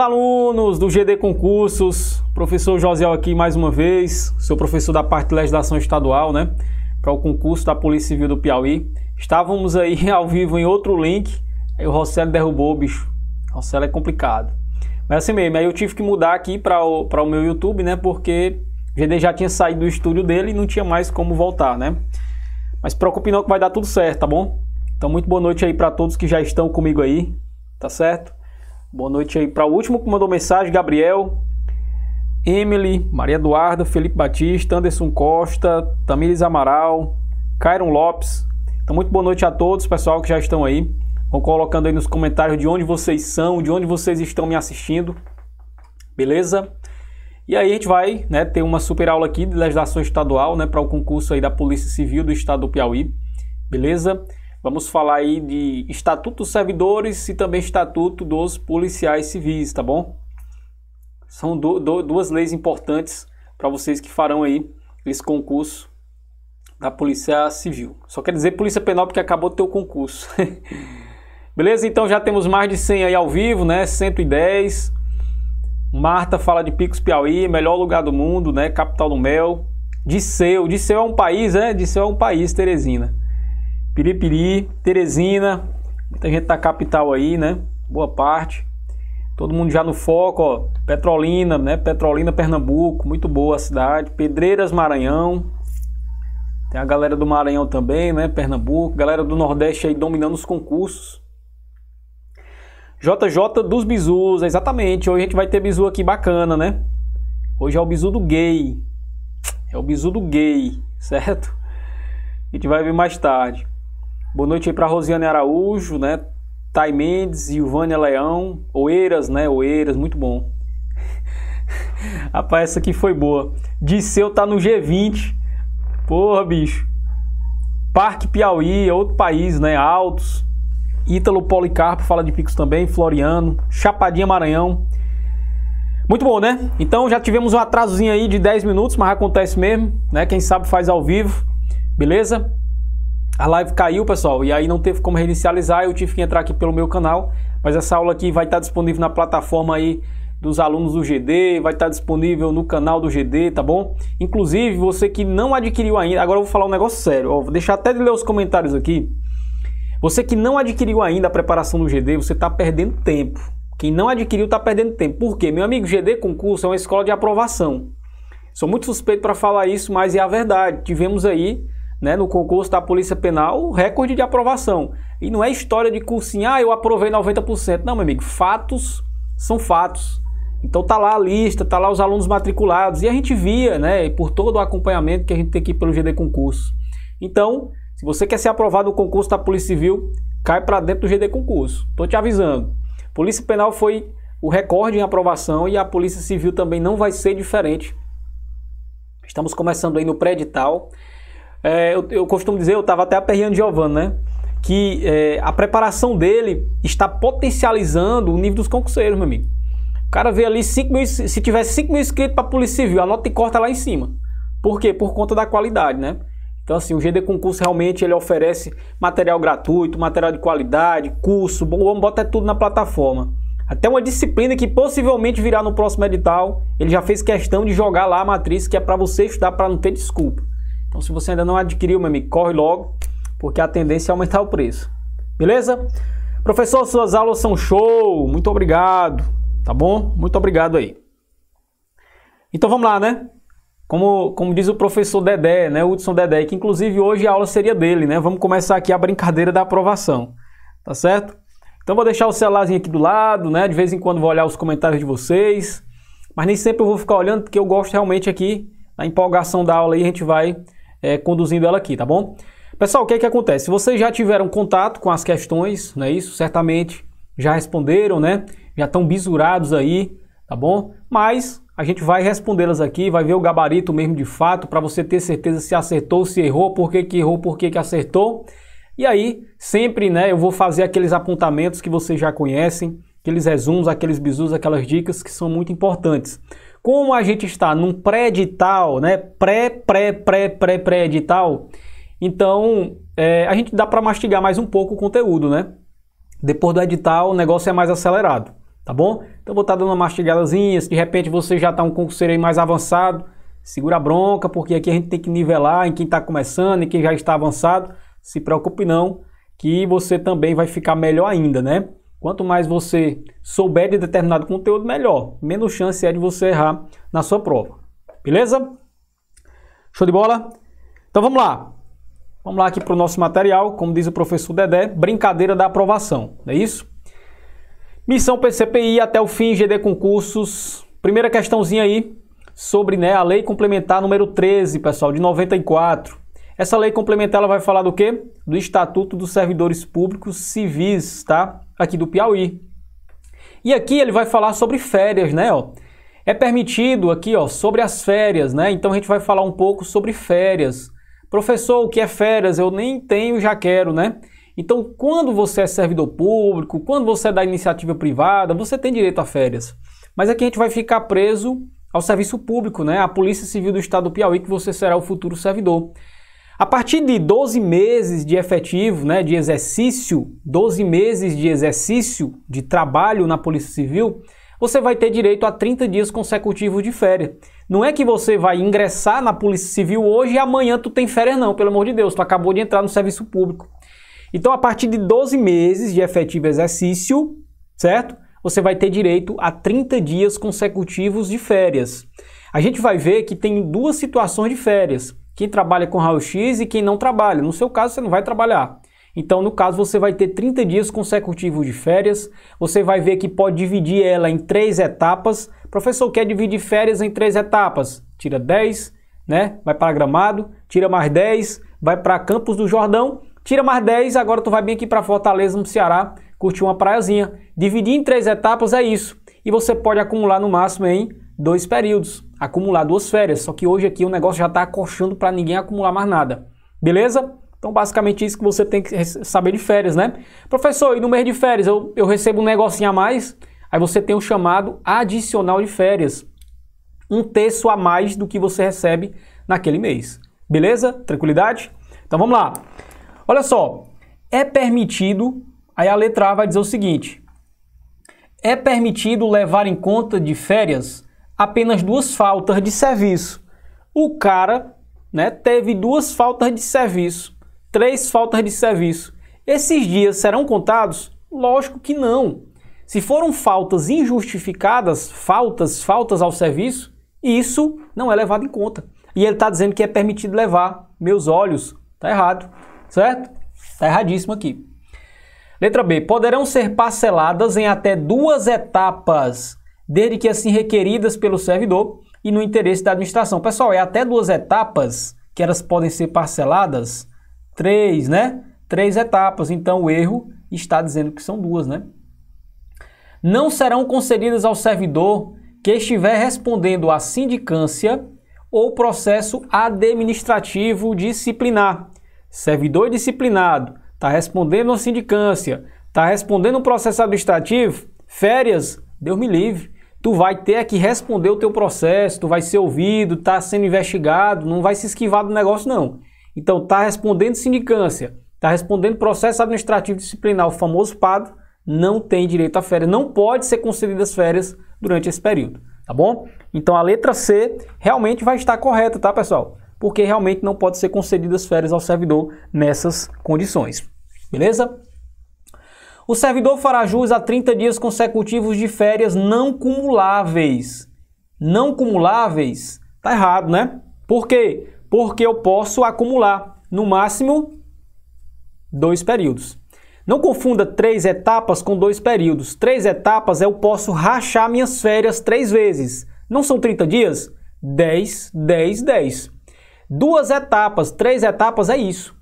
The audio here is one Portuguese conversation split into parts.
Alunos do GD Concursos, professor Josiel aqui mais uma vez, sou professor da parte de legislação estadual, né, para o concurso da Polícia Civil do Piauí. Estávamos aí ao vivo em outro link, aí o Rosselli derrubou, bicho. Rosselli é complicado. Mas assim mesmo, aí eu tive que mudar aqui para o, o meu YouTube, né, porque o GD já tinha saído do estúdio dele e não tinha mais como voltar, né. Mas preocupe não que vai dar tudo certo, tá bom? Então, muito boa noite aí para todos que já estão comigo aí, tá certo? Boa noite aí para o último que mandou mensagem, Gabriel, Emily, Maria Eduarda, Felipe Batista, Anderson Costa, Tamires Amaral, Cairon Lopes. Então, muito boa noite a todos, pessoal que já estão aí. Vão colocando aí nos comentários de onde vocês são, de onde vocês estão me assistindo. Beleza? E aí a gente vai né, ter uma super aula aqui de legislação estadual né, para o concurso aí da Polícia Civil do Estado do Piauí. Beleza? Vamos falar aí de Estatuto dos Servidores e também Estatuto dos Policiais Civis, tá bom? São do, do, duas leis importantes para vocês que farão aí esse concurso da Polícia Civil. Só quer dizer Polícia Penal porque acabou o concurso. Beleza? Então já temos mais de 100 aí ao vivo, né? 110. Marta fala de Picos Piauí, melhor lugar do mundo, né? Capital do mel. Disseu, Disseu é um país, né? Disseu é um país, Teresina. Piripiri, Teresina, muita gente da capital aí, né? Boa parte. Todo mundo já no foco, ó. Petrolina, né? Petrolina, Pernambuco, muito boa a cidade. Pedreiras, Maranhão. Tem a galera do Maranhão também, né? Pernambuco. Galera do Nordeste aí dominando os concursos. JJ dos Bizus, exatamente. Hoje a gente vai ter bizu aqui bacana, né? Hoje é o bizu do gay. É o bizu do gay, certo? A gente vai ver mais tarde. Boa noite aí para Rosiane Araújo, né? Thay Mendes, Silvânia Leão, Oeiras, né? Oeiras, muito bom. Rapaz, essa aqui foi boa. Disseu tá no G20. Porra, bicho. Parque Piauí, é outro país, né? Altos. Ítalo Policarpo fala de Picos também, Floriano, Chapadinha Maranhão. Muito bom, né? Então já tivemos um atrasozinho aí de 10 minutos, mas acontece mesmo, né? Quem sabe faz ao vivo, beleza? A live caiu, pessoal, e aí não teve como reinicializar, eu tive que entrar aqui pelo meu canal, mas essa aula aqui vai estar disponível na plataforma aí dos alunos do GD, vai estar disponível no canal do GD, tá bom? Inclusive, você que não adquiriu ainda, agora eu vou falar um negócio sério, ó, vou deixar até de ler os comentários aqui. Você que não adquiriu ainda a preparação do GD, você está perdendo tempo. Quem não adquiriu está perdendo tempo. Por quê? Meu amigo, GD Concurso é uma escola de aprovação. Sou muito suspeito para falar isso, mas é a verdade. Tivemos aí né, no concurso da Polícia Penal, recorde de aprovação. E não é história de cursinho, ah, eu aprovei 90%. Não, meu amigo, fatos são fatos. Então tá lá a lista, tá lá os alunos matriculados. E a gente via, né, por todo o acompanhamento que a gente tem aqui pelo GD Concurso. Então, se você quer ser aprovado no concurso da Polícia Civil, cai para dentro do GD Concurso. Tô te avisando. Polícia Penal foi o recorde em aprovação e a Polícia Civil também não vai ser diferente. Estamos começando aí no pré-edital. É, eu, eu, costumo dizer, eu estava até aperreando Giovanni, né? Que é, a preparação dele está potencializando o nível dos concurseiros, meu amigo. O cara vê ali 5 mil, se tivesse 5 mil inscritos para a Polícia Civil, a nota e corta lá em cima. Por quê? Por conta da qualidade, né? Então, assim, o GD Concurso realmente ele oferece material gratuito, material de qualidade, curso, bom, botar tudo na plataforma. Até uma disciplina que possivelmente virá no próximo edital, ele já fez questão de jogar lá a matriz que é para você estudar para não ter desculpa. Então, se você ainda não adquiriu, meu amigo, corre logo, porque a tendência é aumentar o preço. Beleza? Professor, suas aulas são show. Muito obrigado. Tá bom? Muito obrigado aí. Então vamos lá, né? Como, como diz o professor Dedé, né? Hudson Dedé, que inclusive hoje a aula seria dele, né? Vamos começar aqui a brincadeira da aprovação. Tá certo? Então vou deixar o celularzinho aqui do lado, né? De vez em quando vou olhar os comentários de vocês. Mas nem sempre eu vou ficar olhando, porque eu gosto realmente aqui, na empolgação da aula aí, a gente vai é, conduzindo ela aqui, tá bom? Pessoal, o que é que acontece? Se vocês já tiveram contato com as questões, não é isso? Certamente já responderam, né? Já estão bisurados aí, tá bom? Mas a gente vai respondê-las aqui, vai ver o gabarito mesmo de fato, para você ter certeza se acertou, se errou, por que, que errou, por que, que acertou. E aí, sempre, né, eu vou fazer aqueles apontamentos que vocês já conhecem, aqueles resumos, aqueles bisus, aquelas dicas que são muito importantes. Como a gente está num pré-edital, né? Pré, pré, pré, pré, pré-edital, então é, a gente dá para mastigar mais um pouco o conteúdo, né? Depois do edital, o negócio é mais acelerado. tá bom? Então vou estar dando uma mastigadazinha, se de repente você já está um concurseiro aí mais avançado, segura a bronca, porque aqui a gente tem que nivelar em quem está começando e quem já está avançado, se preocupe não, que você também vai ficar melhor ainda, né? Quanto mais você souber de determinado conteúdo, melhor. Menos chance é de você errar na sua prova. Beleza? Show de bola? Então vamos lá. Vamos lá aqui para o nosso material, como diz o professor Dedé, brincadeira da aprovação, não é isso? Missão PCPI até o fim, GD Concursos. Primeira questãozinha aí sobre né, a Lei Complementar número 13, pessoal, de 94. Essa lei complementar ela vai falar do quê? Do Estatuto dos Servidores Públicos Civis, tá? Aqui do Piauí. E aqui ele vai falar sobre férias, né? Ó. É permitido aqui, ó, sobre as férias, né? Então a gente vai falar um pouco sobre férias. Professor, o que é férias? Eu nem tenho, já quero, né? Então, quando você é servidor público, quando você é da iniciativa privada, você tem direito a férias. Mas aqui a gente vai ficar preso ao serviço público, né? A Polícia Civil do Estado do Piauí, que você será o futuro servidor. A partir de 12 meses de efetivo, né, de exercício, 12 meses de exercício de trabalho na Polícia Civil, você vai ter direito a 30 dias consecutivos de férias. Não é que você vai ingressar na Polícia Civil hoje e amanhã tu tem férias não, pelo amor de Deus, tu acabou de entrar no serviço público. Então, a partir de 12 meses de efetivo exercício, certo? Você vai ter direito a 30 dias consecutivos de férias. A gente vai ver que tem duas situações de férias. Quem trabalha com raio-x e quem não trabalha. No seu caso, você não vai trabalhar. Então, no caso, você vai ter 30 dias consecutivos de férias. Você vai ver que pode dividir ela em três etapas. Professor, quer dividir férias em três etapas? Tira 10, né? Vai para Gramado, tira mais 10, vai para Campos do Jordão, tira mais 10, agora tu vai bem aqui para Fortaleza, no Ceará, curtir uma praiazinha. Dividir em três etapas é isso. E você pode acumular no máximo em dois períodos, acumular duas férias. Só que hoje aqui o negócio já está acochando para ninguém acumular mais nada. Beleza? Então, basicamente, isso que você tem que saber de férias, né? Professor, e no mês de férias eu, eu recebo um negocinho a mais? Aí você tem o chamado adicional de férias. Um terço a mais do que você recebe naquele mês. Beleza? Tranquilidade? Então vamos lá. Olha só. É permitido. Aí a letra A vai dizer o seguinte: é permitido levar em conta de férias apenas duas faltas de serviço. O cara né, teve duas faltas de serviço três faltas de serviço. Esses dias serão contados? Lógico que não. Se foram faltas injustificadas, faltas, faltas ao serviço, isso não é levado em conta. E ele está dizendo que é permitido levar. Meus olhos, tá errado, certo? Tá erradíssimo aqui. Letra B. Poderão ser parceladas em até duas etapas, desde que assim requeridas pelo servidor e no interesse da administração. Pessoal, é até duas etapas que elas podem ser parceladas três, né? Três etapas. Então o erro está dizendo que são duas, né? Não serão concedidas ao servidor que estiver respondendo à sindicância ou processo administrativo disciplinar. Servidor disciplinado está respondendo à sindicância, está respondendo um processo administrativo, férias, Deus me livre. Tu vai ter que responder o teu processo, tu vai ser ouvido, está sendo investigado, não vai se esquivar do negócio não. Então, está respondendo sindicância, está respondendo processo administrativo disciplinar, o famoso PAD, não tem direito a férias, não pode ser concedidas férias durante esse período, tá bom? Então, a letra C realmente vai estar correta, tá, pessoal? Porque realmente não pode ser concedidas férias ao servidor nessas condições, beleza? O servidor fará jus a 30 dias consecutivos de férias não cumuláveis. Não cumuláveis, tá errado, né? Por quê? porque eu posso acumular no máximo dois períodos. Não confunda três etapas com dois períodos. Três etapas eu posso rachar minhas férias três vezes. Não são 30 dias? 10, 10, 10. Duas etapas, três etapas é isso.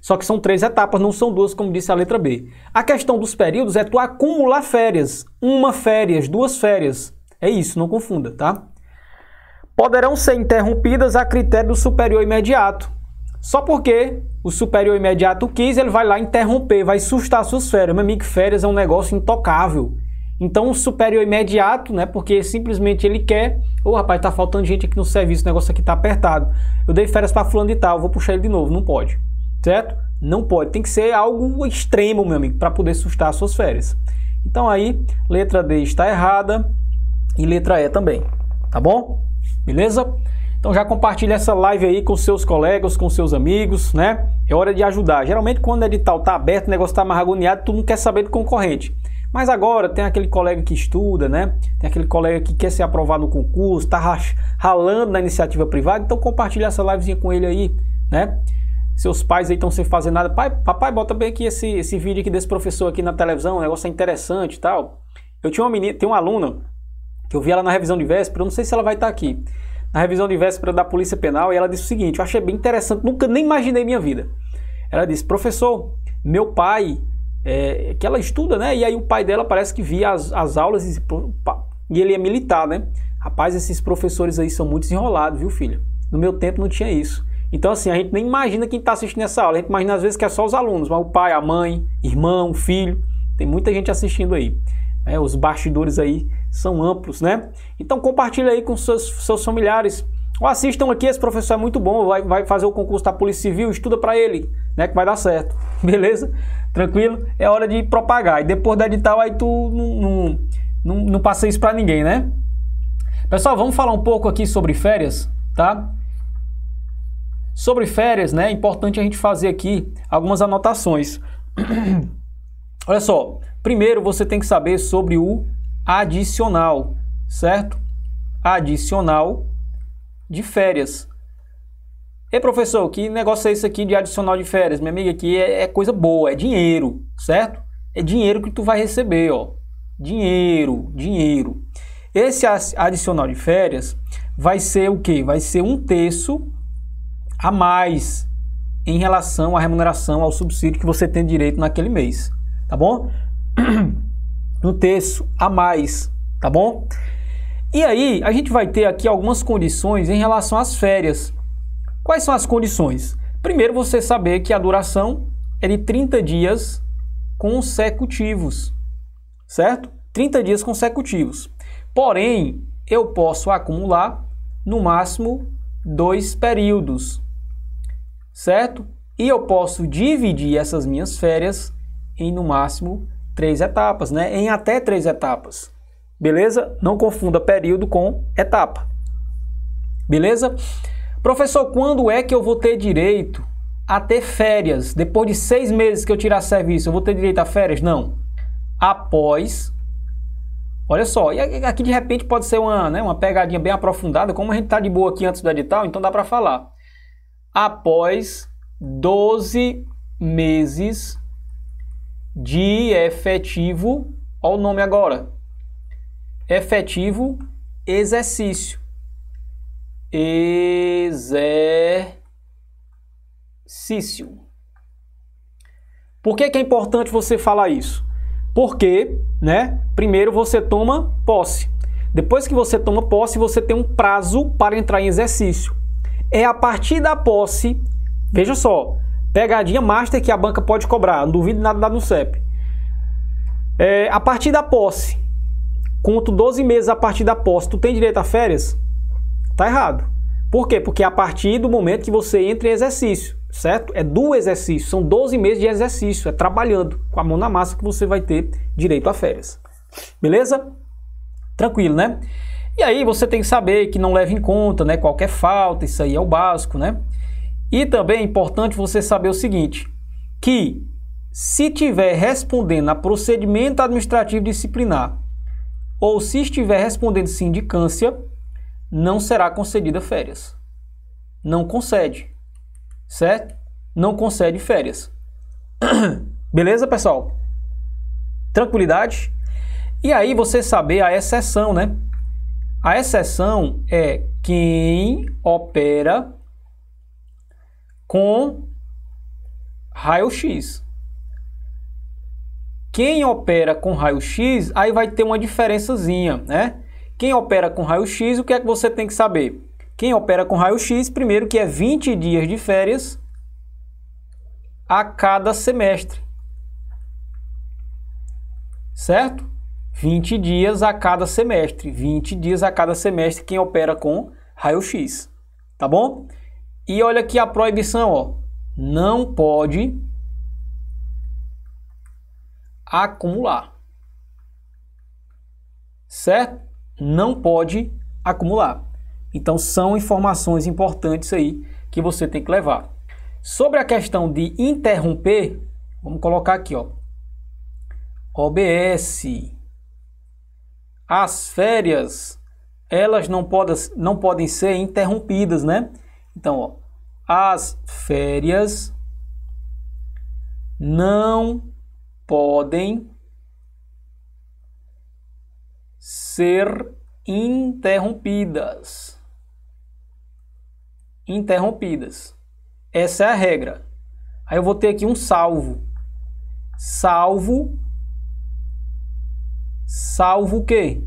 Só que são três etapas, não são duas, como disse a letra B. A questão dos períodos é tu acumular férias. Uma férias, duas férias. É isso, não confunda, tá? poderão ser interrompidas a critério do superior imediato. Só porque o superior imediato quis, ele vai lá interromper, vai sustar suas férias. Meu amigo, férias é um negócio intocável. Então o superior imediato, né, porque simplesmente ele quer, ô oh, rapaz, tá faltando gente aqui no serviço, o negócio aqui tá apertado. Eu dei férias para fulano de tal, vou puxar ele de novo, não pode. Certo? Não pode, tem que ser algo extremo, meu amigo, para poder sustar as suas férias. Então aí, letra D está errada e letra E também, tá bom? Beleza? Então já compartilha essa live aí com seus colegas, com seus amigos, né? É hora de ajudar. Geralmente quando o edital tá aberto, o negócio tá agoniado, tu não quer saber do concorrente. Mas agora tem aquele colega que estuda, né? Tem aquele colega que quer ser aprovado no concurso, tá ralando na iniciativa privada, então compartilha essa livezinha com ele aí, né? Seus pais aí estão sem fazer nada. Pai, papai, bota bem aqui esse, esse vídeo aqui desse professor aqui na televisão, o negócio é interessante e tal. Eu tinha uma menina, tem uma aluna que eu vi ela na revisão de véspera, eu não sei se ela vai estar aqui. Na revisão de véspera da Polícia Penal, e ela disse o seguinte: eu achei bem interessante, nunca nem imaginei minha vida. Ela disse, professor, meu pai, é, que ela estuda, né? E aí o pai dela parece que via as, as aulas e, e ele é militar, né? Rapaz, esses professores aí são muito enrolados, viu, filha? No meu tempo não tinha isso. Então, assim, a gente nem imagina quem está assistindo essa aula. A gente imagina às vezes que é só os alunos, mas o pai, a mãe, irmão, filho. Tem muita gente assistindo aí. É, os bastidores aí são amplos, né? Então compartilha aí com seus, seus familiares. Ou assistam aqui, esse professor é muito bom, vai, vai fazer o concurso da Polícia Civil, estuda para ele, né? Que vai dar certo. Beleza? Tranquilo? É hora de propagar. E depois da edital aí tu não, não, não, não passa isso para ninguém, né? Pessoal, vamos falar um pouco aqui sobre férias, tá? Sobre férias, né? É importante a gente fazer aqui algumas anotações. Olha só, primeiro você tem que saber sobre o adicional, certo? Adicional de férias. E professor, que negócio é esse aqui de adicional de férias? Minha amiga, aqui é, é coisa boa, é dinheiro, certo? É dinheiro que tu vai receber, ó. Dinheiro, dinheiro. Esse adicional de férias vai ser o quê? Vai ser um terço a mais em relação à remuneração, ao subsídio que você tem direito naquele mês, tá bom? No terço a mais, tá bom? E aí, a gente vai ter aqui algumas condições em relação às férias. Quais são as condições? Primeiro, você saber que a duração é de 30 dias consecutivos, certo? 30 dias consecutivos. Porém, eu posso acumular no máximo dois períodos certo? E eu posso dividir essas minhas férias em no máximo três etapas, né? Em até três etapas. Beleza? Não confunda período com etapa. Beleza? Professor, quando é que eu vou ter direito a ter férias? Depois de seis meses que eu tirar serviço, eu vou ter direito a férias? Não. Após. Olha só, e aqui de repente pode ser uma, né, uma pegadinha bem aprofundada, como a gente tá de boa aqui antes do edital, então dá para falar após 12 meses de efetivo, olha o nome agora, efetivo exercício. Exercício. Por que, que é importante você falar isso? Porque, né, primeiro você toma posse. Depois que você toma posse, você tem um prazo para entrar em exercício é a partir da posse, veja só, pegadinha master que a banca pode cobrar, não duvido nada dar no CEP. É, a partir da posse, conto 12 meses a partir da posse, tu tem direito a férias? Tá errado. Por quê? Porque é a partir do momento que você entra em exercício, certo? É do exercício, são 12 meses de exercício, é trabalhando com a mão na massa que você vai ter direito a férias. Beleza? Tranquilo, né? E aí você tem que saber que não leva em conta né, qualquer falta, isso aí é o básico, né? E também é importante você saber o seguinte, que se estiver respondendo a procedimento administrativo disciplinar ou se estiver respondendo sindicância, não será concedida férias. Não concede, certo? Não concede férias. Beleza, pessoal? Tranquilidade? E aí você saber a exceção, né? A exceção é quem opera com raio-x. Quem opera com raio-x, aí vai ter uma diferençazinha, né? Quem opera com raio-x, o que é que você tem que saber? Quem opera com raio-x, primeiro que é 20 dias de férias a cada semestre. Certo? 20 dias a cada semestre, 20 dias a cada semestre quem opera com raio-x, tá bom? E olha aqui a proibição, ó, não pode acumular. certo? Não pode acumular. Então são informações importantes aí que você tem que levar. Sobre a questão de interromper, vamos colocar aqui, ó. OBS. As férias, elas não podem, não podem ser interrompidas, né? Então, ó, as férias não podem ser interrompidas. Interrompidas. Essa é a regra. Aí eu vou ter aqui um salvo. Salvo. Salvo o quê?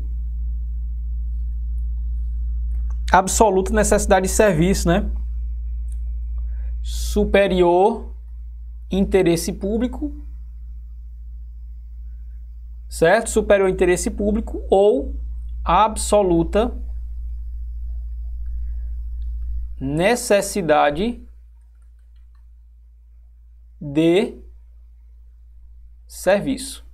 Absoluta necessidade de serviço, né? Superior interesse público. Certo? Superior interesse público ou absoluta necessidade de serviço,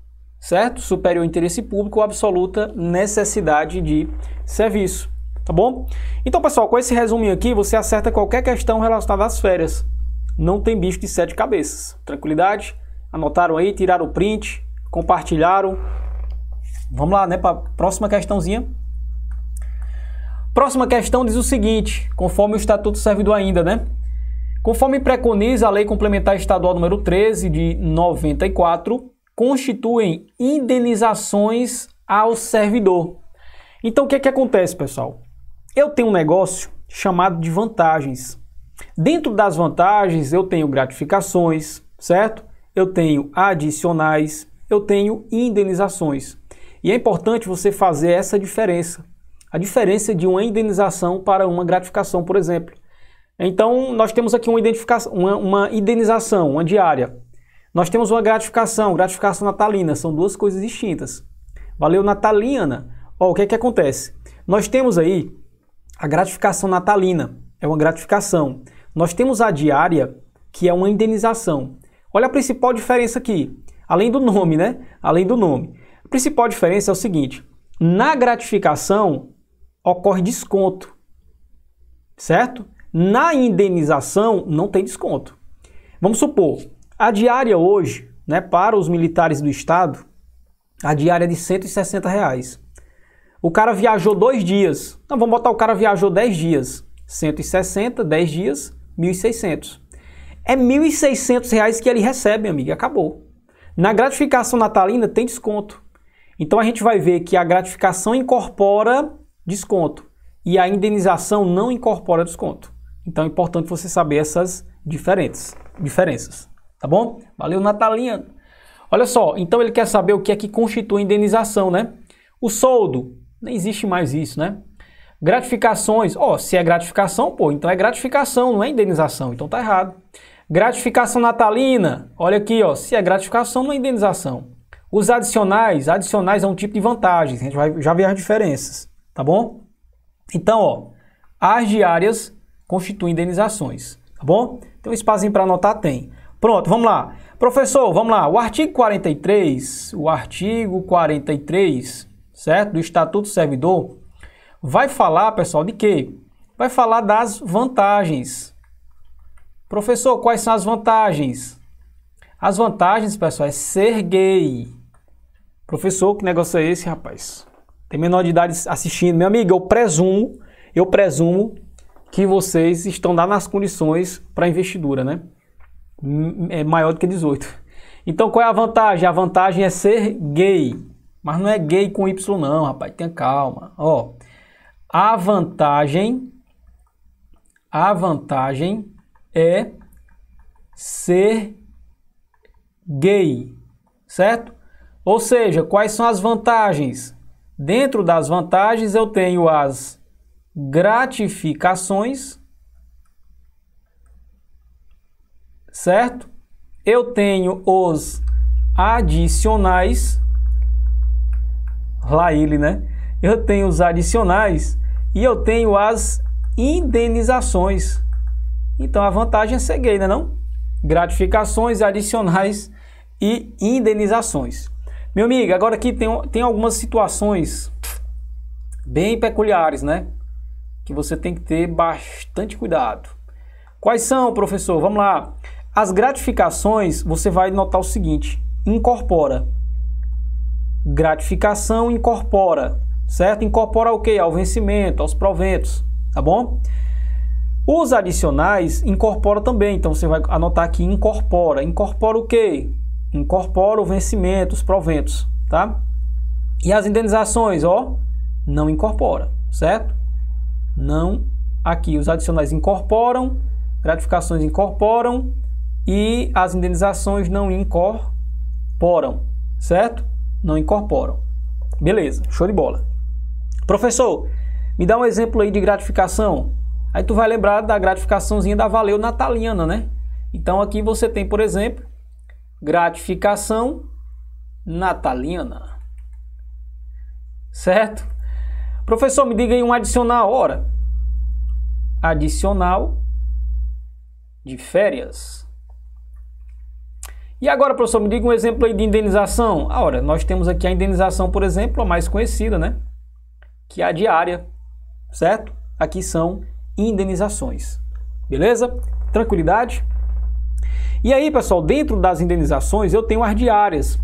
certo? Superior interesse público absoluta necessidade de serviço, tá bom? Então, pessoal, com esse resuminho aqui, você acerta qualquer questão relacionada às férias. Não tem bicho de sete cabeças. Tranquilidade? Anotaram aí, tiraram o print, compartilharam. Vamos lá, né, para próxima questãozinha. Próxima questão diz o seguinte, conforme o Estatuto do Servidor ainda, né? Conforme preconiza a Lei Complementar Estadual número 13 de 94, constituem indenizações ao servidor. Então o que é que acontece, pessoal? Eu tenho um negócio chamado de vantagens. Dentro das vantagens, eu tenho gratificações, certo? Eu tenho adicionais, eu tenho indenizações. E é importante você fazer essa diferença. A diferença de uma indenização para uma gratificação, por exemplo. Então, nós temos aqui uma, uma, uma indenização, uma diária. Nós temos uma gratificação, gratificação natalina, são duas coisas distintas. Valeu natalina. Ó, o que é que acontece? Nós temos aí a gratificação natalina, é uma gratificação. Nós temos a diária, que é uma indenização. Olha a principal diferença aqui, além do nome, né? Além do nome. A principal diferença é o seguinte: na gratificação ocorre desconto, certo? Na indenização não tem desconto. Vamos supor, a diária hoje, né, para os militares do Estado, a diária é de 160 reais. O cara viajou dois dias. Não, vamos botar o cara viajou 10 dias. 160, 10 dias, 1.600. É 1.600 reais que ele recebe, amigo, acabou. Na gratificação natalina tem desconto. Então a gente vai ver que a gratificação incorpora desconto e a indenização não incorpora desconto. Então é importante você saber essas diferentes, diferenças, tá bom? Valeu, Natalinha. Olha só, então ele quer saber o que é que constitui indenização, né? O soldo, nem existe mais isso, né? Gratificações, ó, oh, se é gratificação, pô, então é gratificação, não é indenização, então tá errado. Gratificação natalina, olha aqui, ó, se é gratificação, não é indenização. Os adicionais, adicionais é um tipo de vantagem, a gente vai já ver as diferenças, tá bom? Então, ó, as diárias constituem indenizações, tá bom? Tem um espacinho para anotar? Tem. Pronto, vamos lá. Professor, vamos lá. O artigo 43, o artigo 43, certo? Do Estatuto do Servidor, vai falar, pessoal, de quê? Vai falar das vantagens. Professor, quais são as vantagens? As vantagens, pessoal, é ser gay. Professor, que negócio é esse, rapaz? Tem menor de idade assistindo. Meu amigo, eu presumo, eu presumo que vocês estão lá nas condições para investidura, né? É maior do que 18. Então qual é a vantagem? A vantagem é ser gay. Mas não é gay com Y não, rapaz. Tenha calma. Ó, a vantagem a vantagem é ser gay, certo? Ou seja, quais são as vantagens? Dentro das vantagens eu tenho as gratificações, certo? Eu tenho os adicionais, lá ele, né? Eu tenho os adicionais e eu tenho as indenizações. Então a vantagem é ser gay, né não? Gratificações, adicionais e indenizações. Meu amigo, agora aqui tem, tem algumas situações bem peculiares, né? Que você tem que ter bastante cuidado. Quais são, professor? Vamos lá. As gratificações, você vai notar o seguinte: incorpora. Gratificação incorpora, certo? Incorpora o que? Ao vencimento, aos proventos, tá bom? Os adicionais incorpora também, então você vai anotar aqui incorpora. Incorpora o que? Incorpora o vencimento, os proventos, tá? E as indenizações, ó, não incorpora, certo? Não aqui os adicionais incorporam, gratificações incorporam e as indenizações não incorporam, certo? Não incorporam. Beleza, show de bola. Professor, me dá um exemplo aí de gratificação. Aí tu vai lembrar da gratificaçãozinha da Valeu Natalina, né? Então aqui você tem, por exemplo, gratificação natalina. Certo? Professor, me diga aí um adicional. Ora, adicional de férias. E agora, professor, me diga um exemplo aí de indenização. Ora, nós temos aqui a indenização, por exemplo, a mais conhecida, né? Que é a diária, certo? Aqui são indenizações. Beleza? Tranquilidade? E aí, pessoal, dentro das indenizações eu tenho as diárias.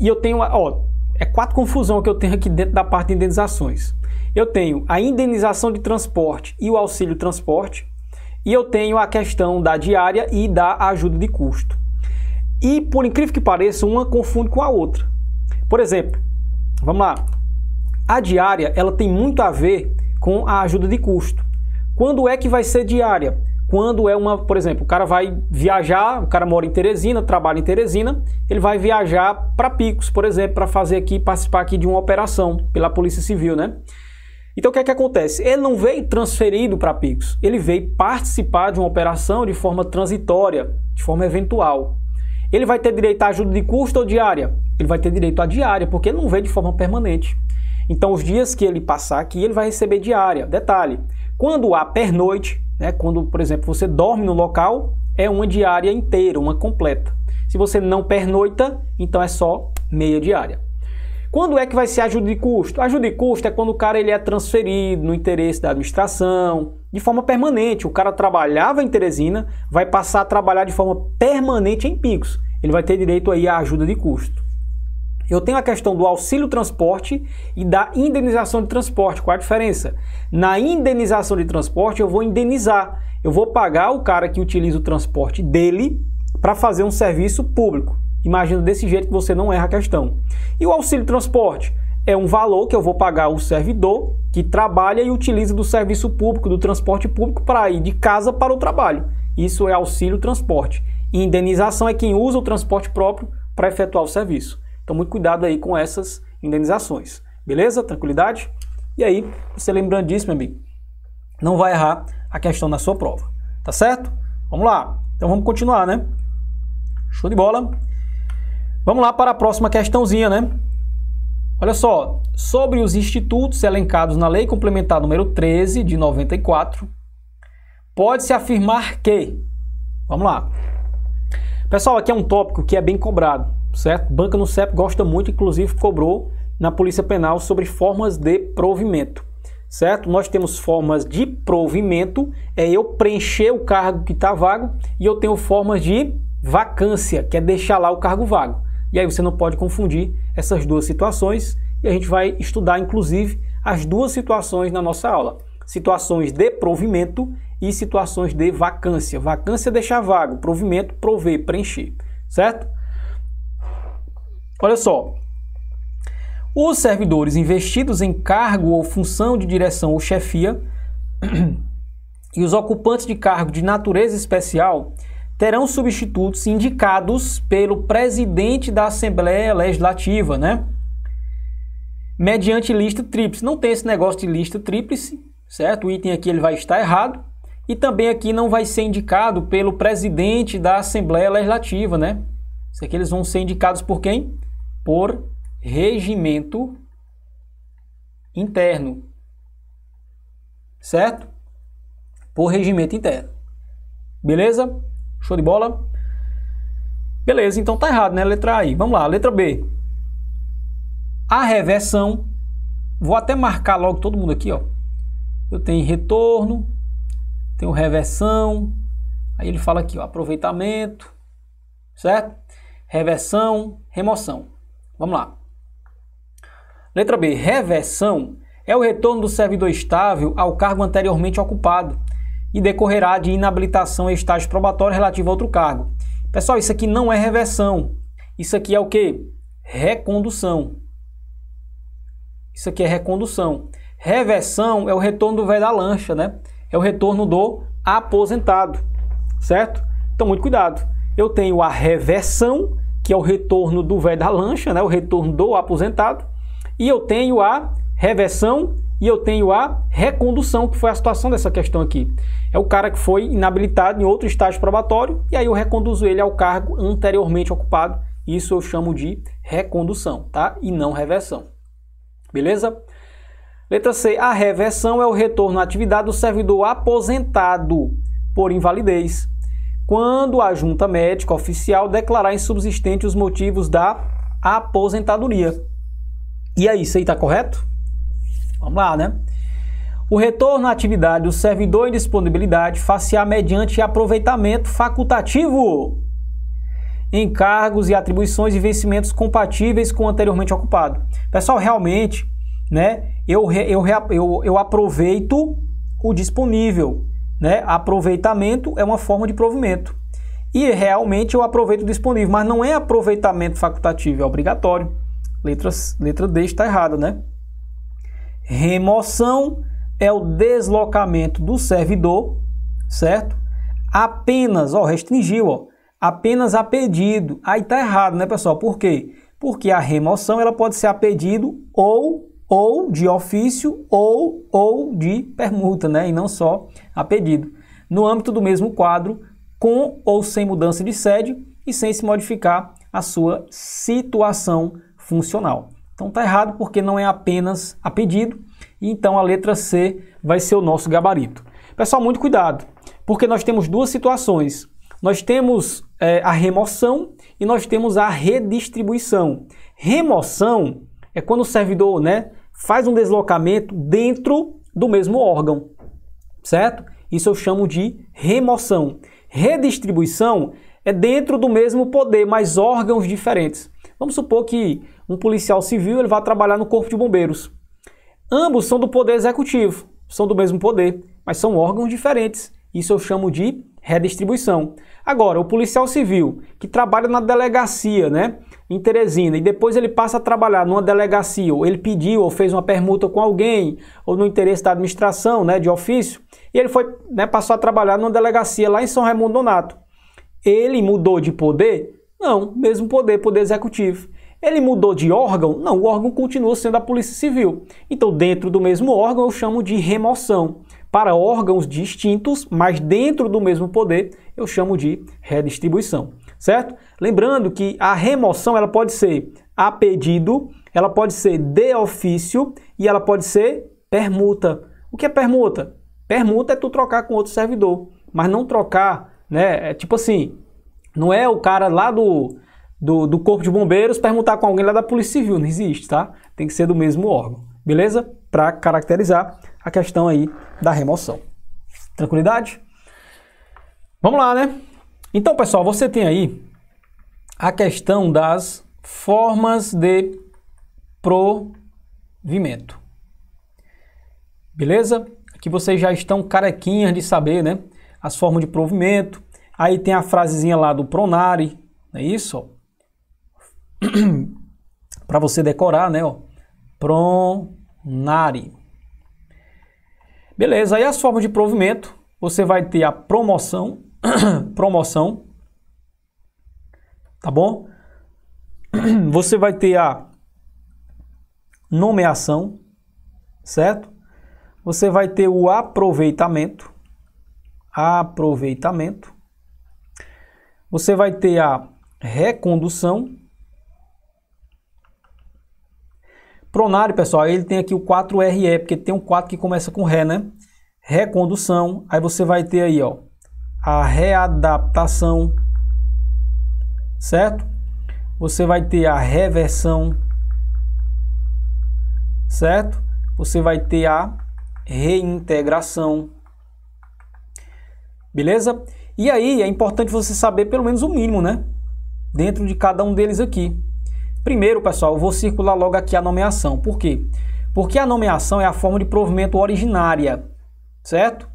E eu tenho, ó, é quatro confusão que eu tenho aqui dentro da parte de indenizações. Eu tenho a indenização de transporte e o auxílio transporte, e eu tenho a questão da diária e da ajuda de custo. E por incrível que pareça, uma confunde com a outra. Por exemplo, vamos lá. A diária, ela tem muito a ver com a ajuda de custo. Quando é que vai ser diária? Quando é uma, por exemplo, o cara vai viajar, o cara mora em Teresina, trabalha em Teresina, ele vai viajar para Picos, por exemplo, para fazer aqui, participar aqui de uma operação pela Polícia Civil, né? Então o que é que acontece? Ele não veio transferido para Picos, ele veio participar de uma operação de forma transitória, de forma eventual. Ele vai ter direito à ajuda de custo ou diária? Ele vai ter direito à diária, porque ele não veio de forma permanente. Então os dias que ele passar aqui, ele vai receber diária. Detalhe, quando há pernoite, né, quando, por exemplo, você dorme no local, é uma diária inteira, uma completa. Se você não pernoita, então é só meia diária. Quando é que vai ser ajuda de custo? Ajuda de custo é quando o cara ele é transferido no interesse da administração, de forma permanente. O cara trabalhava em Teresina, vai passar a trabalhar de forma permanente em Picos. Ele vai ter direito aí à ajuda de custo. Eu tenho a questão do auxílio transporte e da indenização de transporte. Qual a diferença? Na indenização de transporte, eu vou indenizar. Eu vou pagar o cara que utiliza o transporte dele para fazer um serviço público. Imagina desse jeito que você não erra a questão. E o auxílio transporte? É um valor que eu vou pagar o servidor que trabalha e utiliza do serviço público, do transporte público, para ir de casa para o trabalho. Isso é auxílio transporte. E indenização é quem usa o transporte próprio para efetuar o serviço. Então, muito cuidado aí com essas indenizações. Beleza? Tranquilidade? E aí, você lembrando disso, meu amigo, não vai errar a questão na sua prova. Tá certo? Vamos lá. Então, vamos continuar, né? Show de bola. Vamos lá para a próxima questãozinha, né? Olha só, sobre os institutos elencados na Lei Complementar número 13 de 94, pode-se afirmar que. Vamos lá. Pessoal, aqui é um tópico que é bem cobrado certo? Banca no CEP gosta muito, inclusive cobrou na Polícia Penal sobre formas de provimento, certo? Nós temos formas de provimento, é eu preencher o cargo que está vago, e eu tenho formas de vacância, que é deixar lá o cargo vago. E aí você não pode confundir essas duas situações, e a gente vai estudar, inclusive, as duas situações na nossa aula. Situações de provimento e situações de vacância. Vacância é deixar vago, provimento, prover, preencher, certo? Olha só. Os servidores investidos em cargo ou função de direção ou chefia e os ocupantes de cargo de natureza especial terão substitutos indicados pelo presidente da Assembleia Legislativa, né? Mediante lista tríplice. Não tem esse negócio de lista tríplice, certo? O item aqui ele vai estar errado. E também aqui não vai ser indicado pelo presidente da Assembleia Legislativa, né? Isso aqui eles vão ser indicados por quem? por regimento interno. Certo? Por regimento interno. Beleza? Show de bola? Beleza, então tá errado, né? Letra A. Vamos lá, letra B. A reversão vou até marcar logo todo mundo aqui, ó. Eu tenho retorno, tenho reversão, aí ele fala aqui, ó, aproveitamento, certo? Reversão, remoção. Vamos lá. Letra B, reversão é o retorno do servidor estável ao cargo anteriormente ocupado e decorrerá de inabilitação em estágio probatório relativo a outro cargo. Pessoal, isso aqui não é reversão. Isso aqui é o que? Recondução. Isso aqui é recondução. Reversão é o retorno do velho da lancha, né? É o retorno do aposentado, certo? Então, muito cuidado. Eu tenho a reversão, que é o retorno do velho da lancha, né? O retorno do aposentado. E eu tenho a reversão e eu tenho a recondução, que foi a situação dessa questão aqui. É o cara que foi inabilitado em outro estágio probatório e aí eu reconduzo ele ao cargo anteriormente ocupado. Isso eu chamo de recondução, tá? E não reversão. Beleza? Letra C. A reversão é o retorno à atividade do servidor aposentado por invalidez, quando a junta médica oficial declarar insubsistente os motivos da aposentadoria. E aí, isso aí está correto? Vamos lá, né? O retorno à atividade do servidor em disponibilidade faciar mediante aproveitamento facultativo em cargos e atribuições e vencimentos compatíveis com o anteriormente ocupado. Pessoal, realmente, né, eu, eu, eu, eu aproveito o disponível. Né? Aproveitamento é uma forma de provimento. E realmente eu aproveito o disponível, mas não é aproveitamento facultativo, é obrigatório. Letras, letra D está errada, né? Remoção é o deslocamento do servidor, certo? Apenas, ó, restringiu, ó, apenas a pedido. Aí tá errado, né, pessoal? Por quê? Porque a remoção ela pode ser a pedido ou ou de ofício ou ou de permuta, né? E não só a pedido. No âmbito do mesmo quadro, com ou sem mudança de sede e sem se modificar a sua situação funcional. Então tá errado porque não é apenas a pedido, então a letra C vai ser o nosso gabarito. Pessoal, muito cuidado, porque nós temos duas situações. Nós temos é, a remoção e nós temos a redistribuição. Remoção é quando o servidor né, faz um deslocamento dentro do mesmo órgão, certo? Isso eu chamo de remoção. Redistribuição é dentro do mesmo poder, mas órgãos diferentes. Vamos supor que um policial civil ele vai trabalhar no corpo de bombeiros. Ambos são do poder executivo, são do mesmo poder, mas são órgãos diferentes. Isso eu chamo de redistribuição. Agora, o policial civil que trabalha na delegacia, né, em Teresina, e depois ele passa a trabalhar numa delegacia, ou ele pediu ou fez uma permuta com alguém, ou no interesse da administração, né, de ofício, e ele foi, né, passou a trabalhar numa delegacia lá em São Raimundo Donato. Ele mudou de poder? Não, mesmo poder, poder executivo. Ele mudou de órgão? Não, o órgão continua sendo a Polícia Civil. Então, dentro do mesmo órgão, eu chamo de remoção. Para órgãos distintos, mas dentro do mesmo poder, eu chamo de redistribuição, certo? Lembrando que a remoção ela pode ser a pedido, ela pode ser de ofício e ela pode ser permuta. O que é permuta? Permuta é tu trocar com outro servidor, mas não trocar, né? É tipo assim, não é o cara lá do do, do Corpo de Bombeiros perguntar com alguém lá da Polícia Civil. Não existe, tá? Tem que ser do mesmo órgão. Beleza? Para caracterizar a questão aí da remoção. Tranquilidade? Vamos lá, né? Então, pessoal, você tem aí a questão das formas de provimento. Beleza? Aqui vocês já estão carequinhas de saber, né? As formas de provimento. Aí tem a frasezinha lá do Pronari, não é isso? para você decorar, né? Pronari. Beleza, aí as formas de provimento, você vai ter a promoção, promoção, tá bom? Você vai ter a nomeação, certo? Você vai ter o aproveitamento, aproveitamento. Você vai ter a recondução, Pronari, pessoal, ele tem aqui o 4RE, porque tem um 4 que começa com Ré, né? Recondução, aí você vai ter aí, ó, a readaptação, certo? Você vai ter a reversão, certo? Você vai ter a reintegração. Beleza? E aí é importante você saber pelo menos o mínimo, né? Dentro de cada um deles aqui. Primeiro, pessoal, eu vou circular logo aqui a nomeação. Por quê? Porque a nomeação é a forma de provimento originária, certo?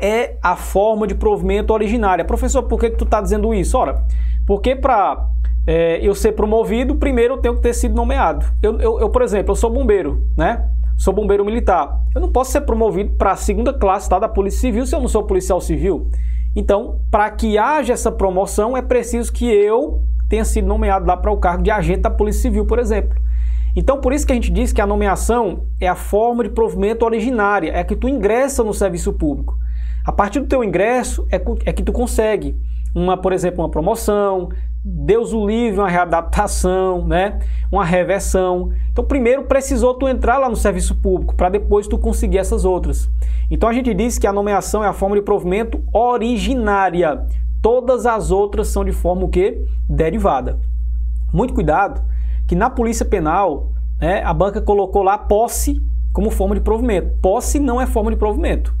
É a forma de provimento originária. Professor, por que, que tu está dizendo isso? Ora, porque para é, eu ser promovido, primeiro eu tenho que ter sido nomeado. Eu, eu, eu, por exemplo, eu sou bombeiro, né? Sou bombeiro militar. Eu não posso ser promovido para a segunda classe tá, da Polícia Civil se eu não sou policial civil. Então, para que haja essa promoção, é preciso que eu tenha sido nomeado lá para o cargo de agente da Polícia Civil, por exemplo. Então, por isso que a gente diz que a nomeação é a forma de provimento originária, é que tu ingressa no serviço público. A partir do teu ingresso é, é que tu consegue uma, por exemplo, uma promoção, Deus o livre, uma readaptação, né? uma reversão. Então, primeiro precisou tu entrar lá no serviço público para depois tu conseguir essas outras. Então, a gente diz que a nomeação é a forma de provimento originária. Todas as outras são de forma o quê? Derivada. Muito cuidado que na Polícia Penal, né, a banca colocou lá posse como forma de provimento. Posse não é forma de provimento,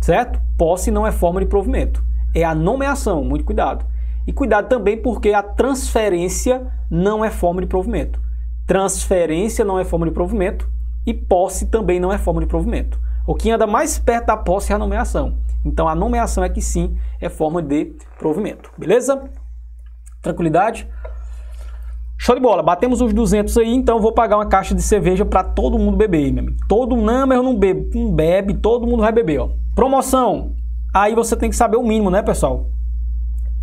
certo? Posse não é forma de provimento. É a nomeação, muito cuidado. E cuidado também porque a transferência não é forma de provimento. Transferência não é forma de provimento e posse também não é forma de provimento. O que anda mais perto da posse é a nomeação. Então a nomeação é que sim é forma de provimento. Beleza? Tranquilidade? Show de bola, batemos os 200 aí, então vou pagar uma caixa de cerveja para todo mundo beber, meu amigo. Todo não, mas eu não bebo, não bebe, todo mundo vai beber, ó. Promoção. Aí você tem que saber o mínimo, né, pessoal?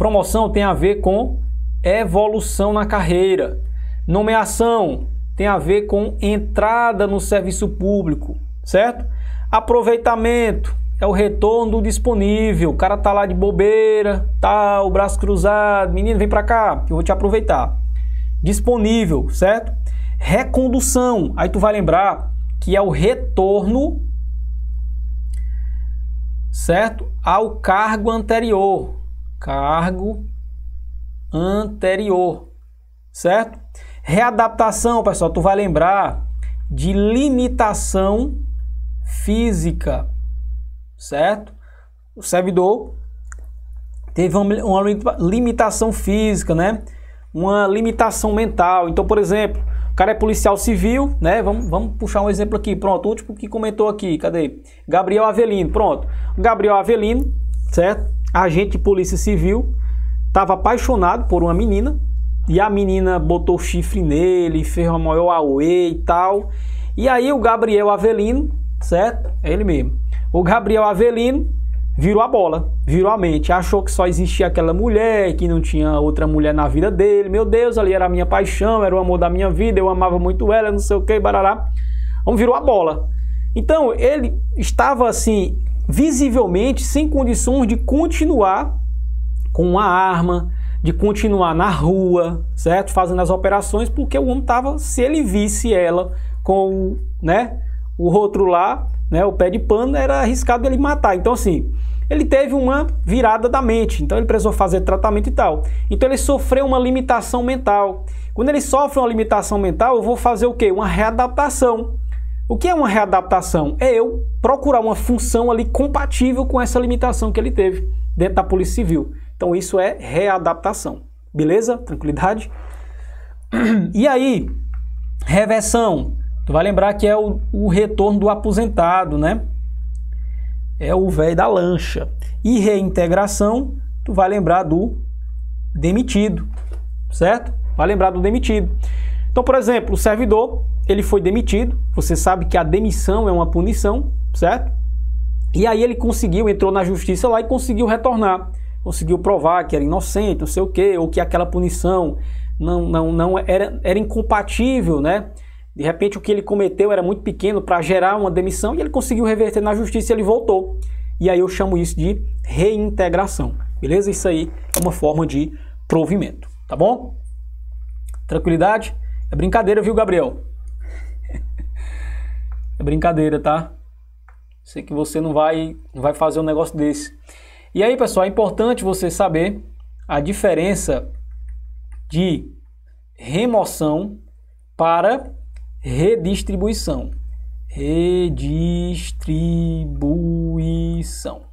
Promoção tem a ver com evolução na carreira. Nomeação tem a ver com entrada no serviço público, certo? Aproveitamento é o retorno disponível. O cara tá lá de bobeira, tá o braço cruzado, menino, vem para cá, que eu vou te aproveitar. Disponível, certo? Recondução, aí tu vai lembrar que é o retorno certo? Ao cargo anterior cargo anterior, certo? Readaptação, pessoal, tu vai lembrar de limitação física, certo? O servidor teve uma, limitação física, né? Uma limitação mental. Então, por exemplo, o cara é policial civil, né? Vamos, vamos puxar um exemplo aqui. Pronto, o último que comentou aqui, cadê? Gabriel Avelino, pronto. Gabriel Avelino, certo? Agente de polícia civil estava apaixonado por uma menina e a menina botou chifre nele, fez uma maior auê e tal. E aí o Gabriel Avelino, certo? É ele mesmo. O Gabriel Avelino virou a bola, virou a mente, achou que só existia aquela mulher, que não tinha outra mulher na vida dele. Meu Deus, ali era a minha paixão, era o amor da minha vida, eu amava muito ela, não sei o que, barará. Vamos virou a bola. Então ele estava assim visivelmente sem condições de continuar com uma arma, de continuar na rua, certo? Fazendo as operações, porque o homem estava, se ele visse ela com né, o outro lá, né, o pé de pano, era arriscado ele matar. Então, assim, ele teve uma virada da mente, então ele precisou fazer tratamento e tal. Então, ele sofreu uma limitação mental. Quando ele sofre uma limitação mental, eu vou fazer o quê? Uma readaptação. O que é uma readaptação? É eu procurar uma função ali compatível com essa limitação que ele teve dentro da Polícia Civil. Então isso é readaptação. Beleza? Tranquilidade? E aí, reversão. Tu vai lembrar que é o, o retorno do aposentado, né? É o velho da lancha. E reintegração, tu vai lembrar do demitido, certo? Vai lembrar do demitido. Então, por exemplo, o servidor ele foi demitido. Você sabe que a demissão é uma punição, certo? E aí ele conseguiu, entrou na justiça lá e conseguiu retornar. Conseguiu provar que era inocente, não sei o quê, ou que aquela punição não, não, não era, era incompatível, né? De repente o que ele cometeu era muito pequeno para gerar uma demissão e ele conseguiu reverter na justiça e ele voltou. E aí eu chamo isso de reintegração, beleza? Isso aí é uma forma de provimento, tá bom? Tranquilidade? É brincadeira, viu, Gabriel? É brincadeira, tá? Sei que você não vai, não vai fazer um negócio desse. E aí, pessoal, é importante você saber a diferença de remoção para redistribuição. Redistribuição.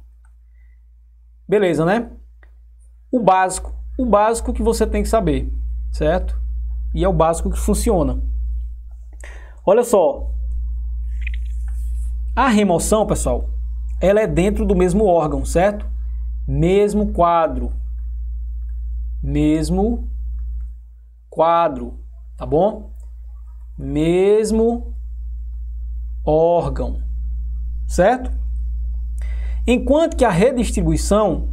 Beleza, né? O básico, o básico que você tem que saber, certo? E é o básico que funciona. Olha só. A remoção, pessoal, ela é dentro do mesmo órgão, certo? Mesmo quadro. Mesmo quadro, tá bom? Mesmo órgão, certo? Enquanto que a redistribuição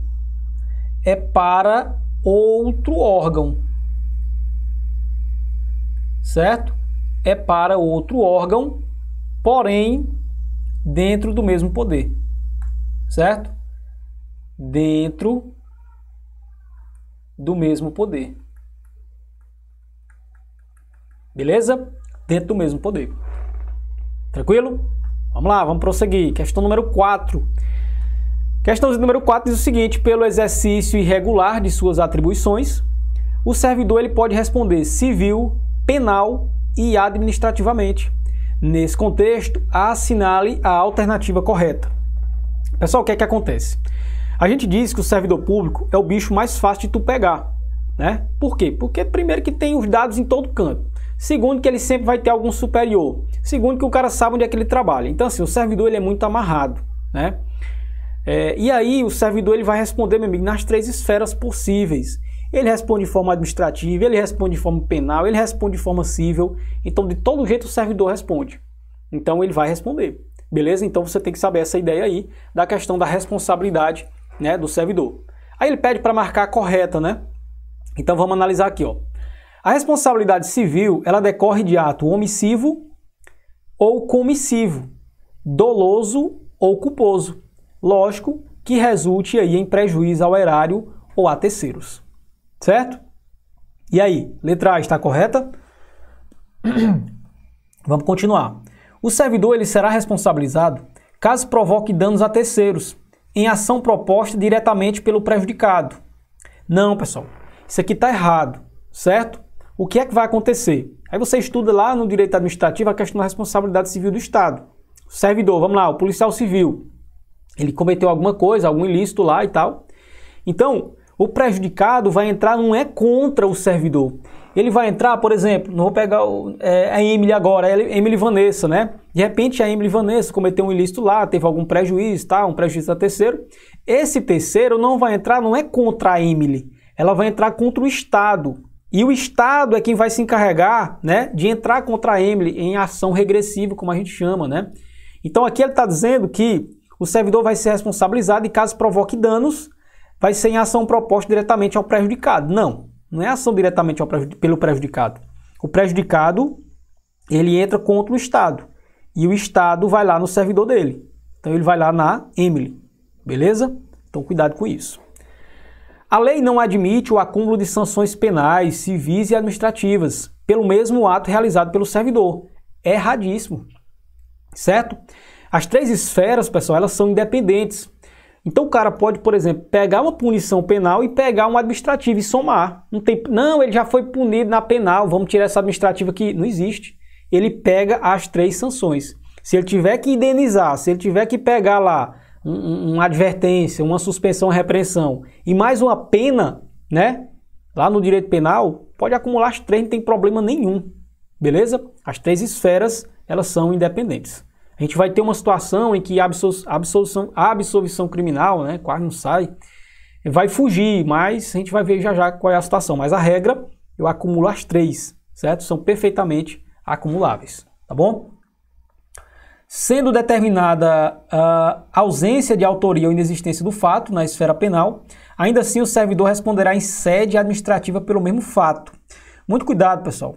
é para outro órgão, certo? É para outro órgão, porém dentro do mesmo poder, certo? Dentro do mesmo poder. Beleza? Dentro do mesmo poder. Tranquilo? Vamos lá, vamos prosseguir. Questão número 4. Questão número 4 diz o seguinte: pelo exercício irregular de suas atribuições, o servidor ele pode responder civil, penal e administrativamente. Nesse contexto, assinale a alternativa correta. Pessoal, o que é que acontece? A gente diz que o servidor público é o bicho mais fácil de tu pegar, né? Por quê? Porque primeiro que tem os dados em todo canto. Segundo que ele sempre vai ter algum superior. Segundo que o cara sabe onde é que ele trabalha. Então assim, o servidor ele é muito amarrado, né? É, e aí o servidor ele vai responder, meu amigo, nas três esferas possíveis. Ele responde de forma administrativa, ele responde de forma penal, ele responde de forma civil. Então, de todo jeito, o servidor responde. Então, ele vai responder. Beleza? Então, você tem que saber essa ideia aí da questão da responsabilidade né, do servidor. Aí ele pede para marcar a correta, né? Então, vamos analisar aqui. Ó. A responsabilidade civil ela decorre de ato omissivo ou comissivo, doloso ou culposo lógico que resulte aí em prejuízo ao erário ou a terceiros. Certo? E aí, letra A está correta? Vamos continuar. O servidor ele será responsabilizado caso provoque danos a terceiros em ação proposta diretamente pelo prejudicado. Não, pessoal, isso aqui está errado, certo? O que é que vai acontecer? Aí você estuda lá no direito administrativo a questão da responsabilidade civil do Estado. O servidor, vamos lá, o policial civil, ele cometeu alguma coisa, algum ilícito lá e tal. Então, o prejudicado vai entrar, não é contra o servidor. Ele vai entrar, por exemplo, não vou pegar o, é, a Emily agora, a Emily Vanessa, né? De repente a Emily Vanessa cometeu um ilícito lá, teve algum prejuízo, tá? Um prejuízo a terceiro. Esse terceiro não vai entrar, não é contra a Emily, ela vai entrar contra o Estado. E o Estado é quem vai se encarregar, né, de entrar contra a Emily em ação regressiva, como a gente chama, né? Então aqui ele está dizendo que o servidor vai ser responsabilizado e caso provoque danos, vai ser em ação proposta diretamente ao prejudicado. Não, não é ação diretamente prejud pelo prejudicado. O prejudicado, ele entra contra o Estado e o Estado vai lá no servidor dele. Então ele vai lá na Emily, beleza? Então cuidado com isso. A lei não admite o acúmulo de sanções penais, civis e administrativas pelo mesmo ato realizado pelo servidor. É erradíssimo, certo? As três esferas, pessoal, elas são independentes. Então o cara pode, por exemplo, pegar uma punição penal e pegar uma administrativa e somar. Não, tem, não, ele já foi punido na penal, vamos tirar essa administrativa aqui. Não existe. Ele pega as três sanções. Se ele tiver que indenizar, se ele tiver que pegar lá um, uma advertência, uma suspensão, repreensão e mais uma pena, né? Lá no direito penal, pode acumular as três, não tem problema nenhum. Beleza? As três esferas, elas são independentes. A gente vai ter uma situação em que a absolução, a absolvição criminal, né, quase não sai, vai fugir, mas a gente vai ver já já qual é a situação. Mas a regra, eu acumulo as três, certo? São perfeitamente acumuláveis, tá bom? Sendo determinada a ausência de autoria ou inexistência do fato na esfera penal, ainda assim o servidor responderá em sede administrativa pelo mesmo fato. Muito cuidado, pessoal.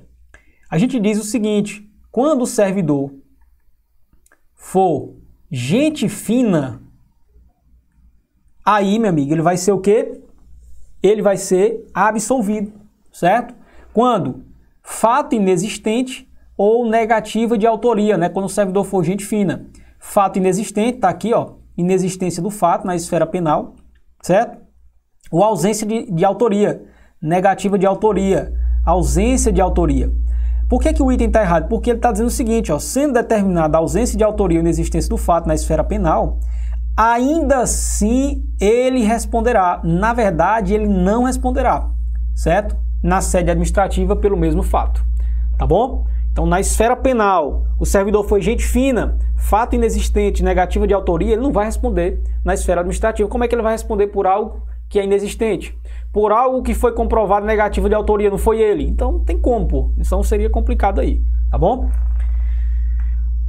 A gente diz o seguinte: quando o servidor for gente fina, aí, meu amigo, ele vai ser o quê? Ele vai ser absolvido, certo? Quando fato inexistente ou negativa de autoria, né? Quando o servidor for gente fina. Fato inexistente, tá aqui, ó, inexistência do fato na esfera penal, certo? Ou ausência de, de autoria, negativa de autoria, ausência de autoria. Por que, que o item está errado? Porque ele está dizendo o seguinte, ó, sendo determinada a ausência de autoria ou inexistência do fato na esfera penal, ainda assim ele responderá. Na verdade, ele não responderá, certo? Na sede administrativa pelo mesmo fato, tá bom? Então, na esfera penal, o servidor foi gente fina, fato inexistente, negativa de autoria, ele não vai responder na esfera administrativa. Como é que ele vai responder por algo que é inexistente? Por algo que foi comprovado negativa de autoria, não foi ele. Então, não tem como, pô. Então, seria complicado aí, tá bom?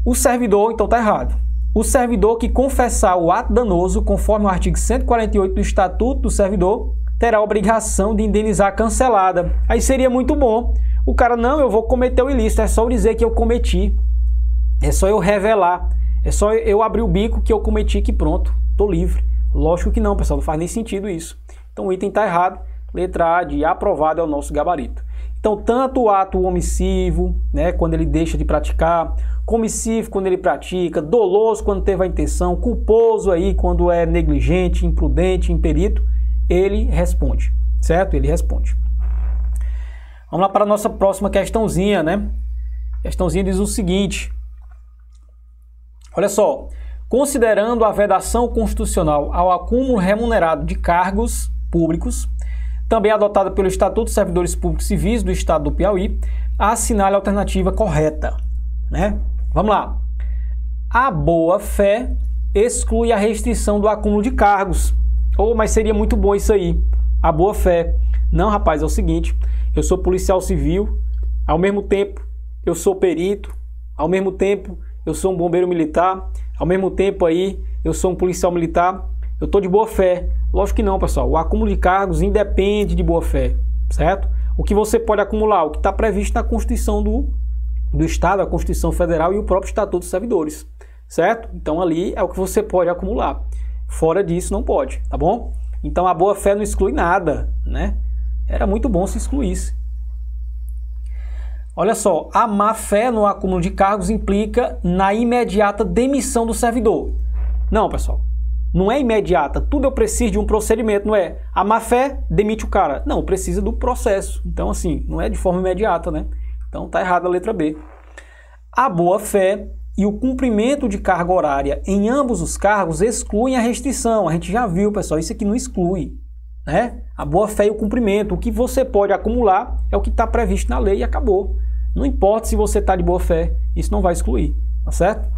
O servidor, então, tá errado. O servidor que confessar o ato danoso, conforme o artigo 148 do Estatuto do Servidor, terá a obrigação de indenizar a cancelada. Aí seria muito bom o cara, não, eu vou cometer o ilícito, é só eu dizer que eu cometi. É só eu revelar. É só eu abrir o bico que eu cometi que pronto, tô livre. Lógico que não, pessoal, não faz nem sentido isso. Então o item está errado. Letra A de aprovado é o nosso gabarito. Então, tanto o ato omissivo, né, quando ele deixa de praticar, comissivo quando ele pratica, doloso quando teve a intenção, culposo aí quando é negligente, imprudente, imperito, ele responde, certo? Ele responde. Vamos lá para a nossa próxima questãozinha, né? Questãozinha diz o seguinte: Olha só, considerando a vedação constitucional ao acúmulo remunerado de cargos públicos, também adotada pelo Estatuto dos Servidores Públicos Civis do Estado do Piauí, assinale a alternativa correta, né? Vamos lá. A boa-fé exclui a restrição do acúmulo de cargos. Oh, mas seria muito bom isso aí. A boa-fé. Não, rapaz, é o seguinte: eu sou policial civil, ao mesmo tempo eu sou perito, ao mesmo tempo eu sou um bombeiro militar, ao mesmo tempo aí eu sou um policial militar, eu estou de boa fé. Lógico que não, pessoal. O acúmulo de cargos independe de boa fé, certo? O que você pode acumular, o que está previsto na Constituição do, do Estado, a Constituição Federal e o próprio Estatuto dos Servidores, certo? Então ali é o que você pode acumular. Fora disso não pode, tá bom? Então a boa fé não exclui nada, né? Era muito bom se excluísse. Olha só, a má fé no acúmulo de cargos implica na imediata demissão do servidor. Não, pessoal. Não é imediata. Tudo eu preciso de um procedimento, não é? A má fé demite o cara. Não, precisa do processo. Então, assim, não é de forma imediata, né? Então, tá errada a letra B. A boa fé e o cumprimento de carga horária em ambos os cargos excluem a restrição. A gente já viu, pessoal, isso aqui não exclui né? A boa fé e o cumprimento. O que você pode acumular é o que está previsto na lei e acabou. Não importa se você está de boa fé, isso não vai excluir, tá certo?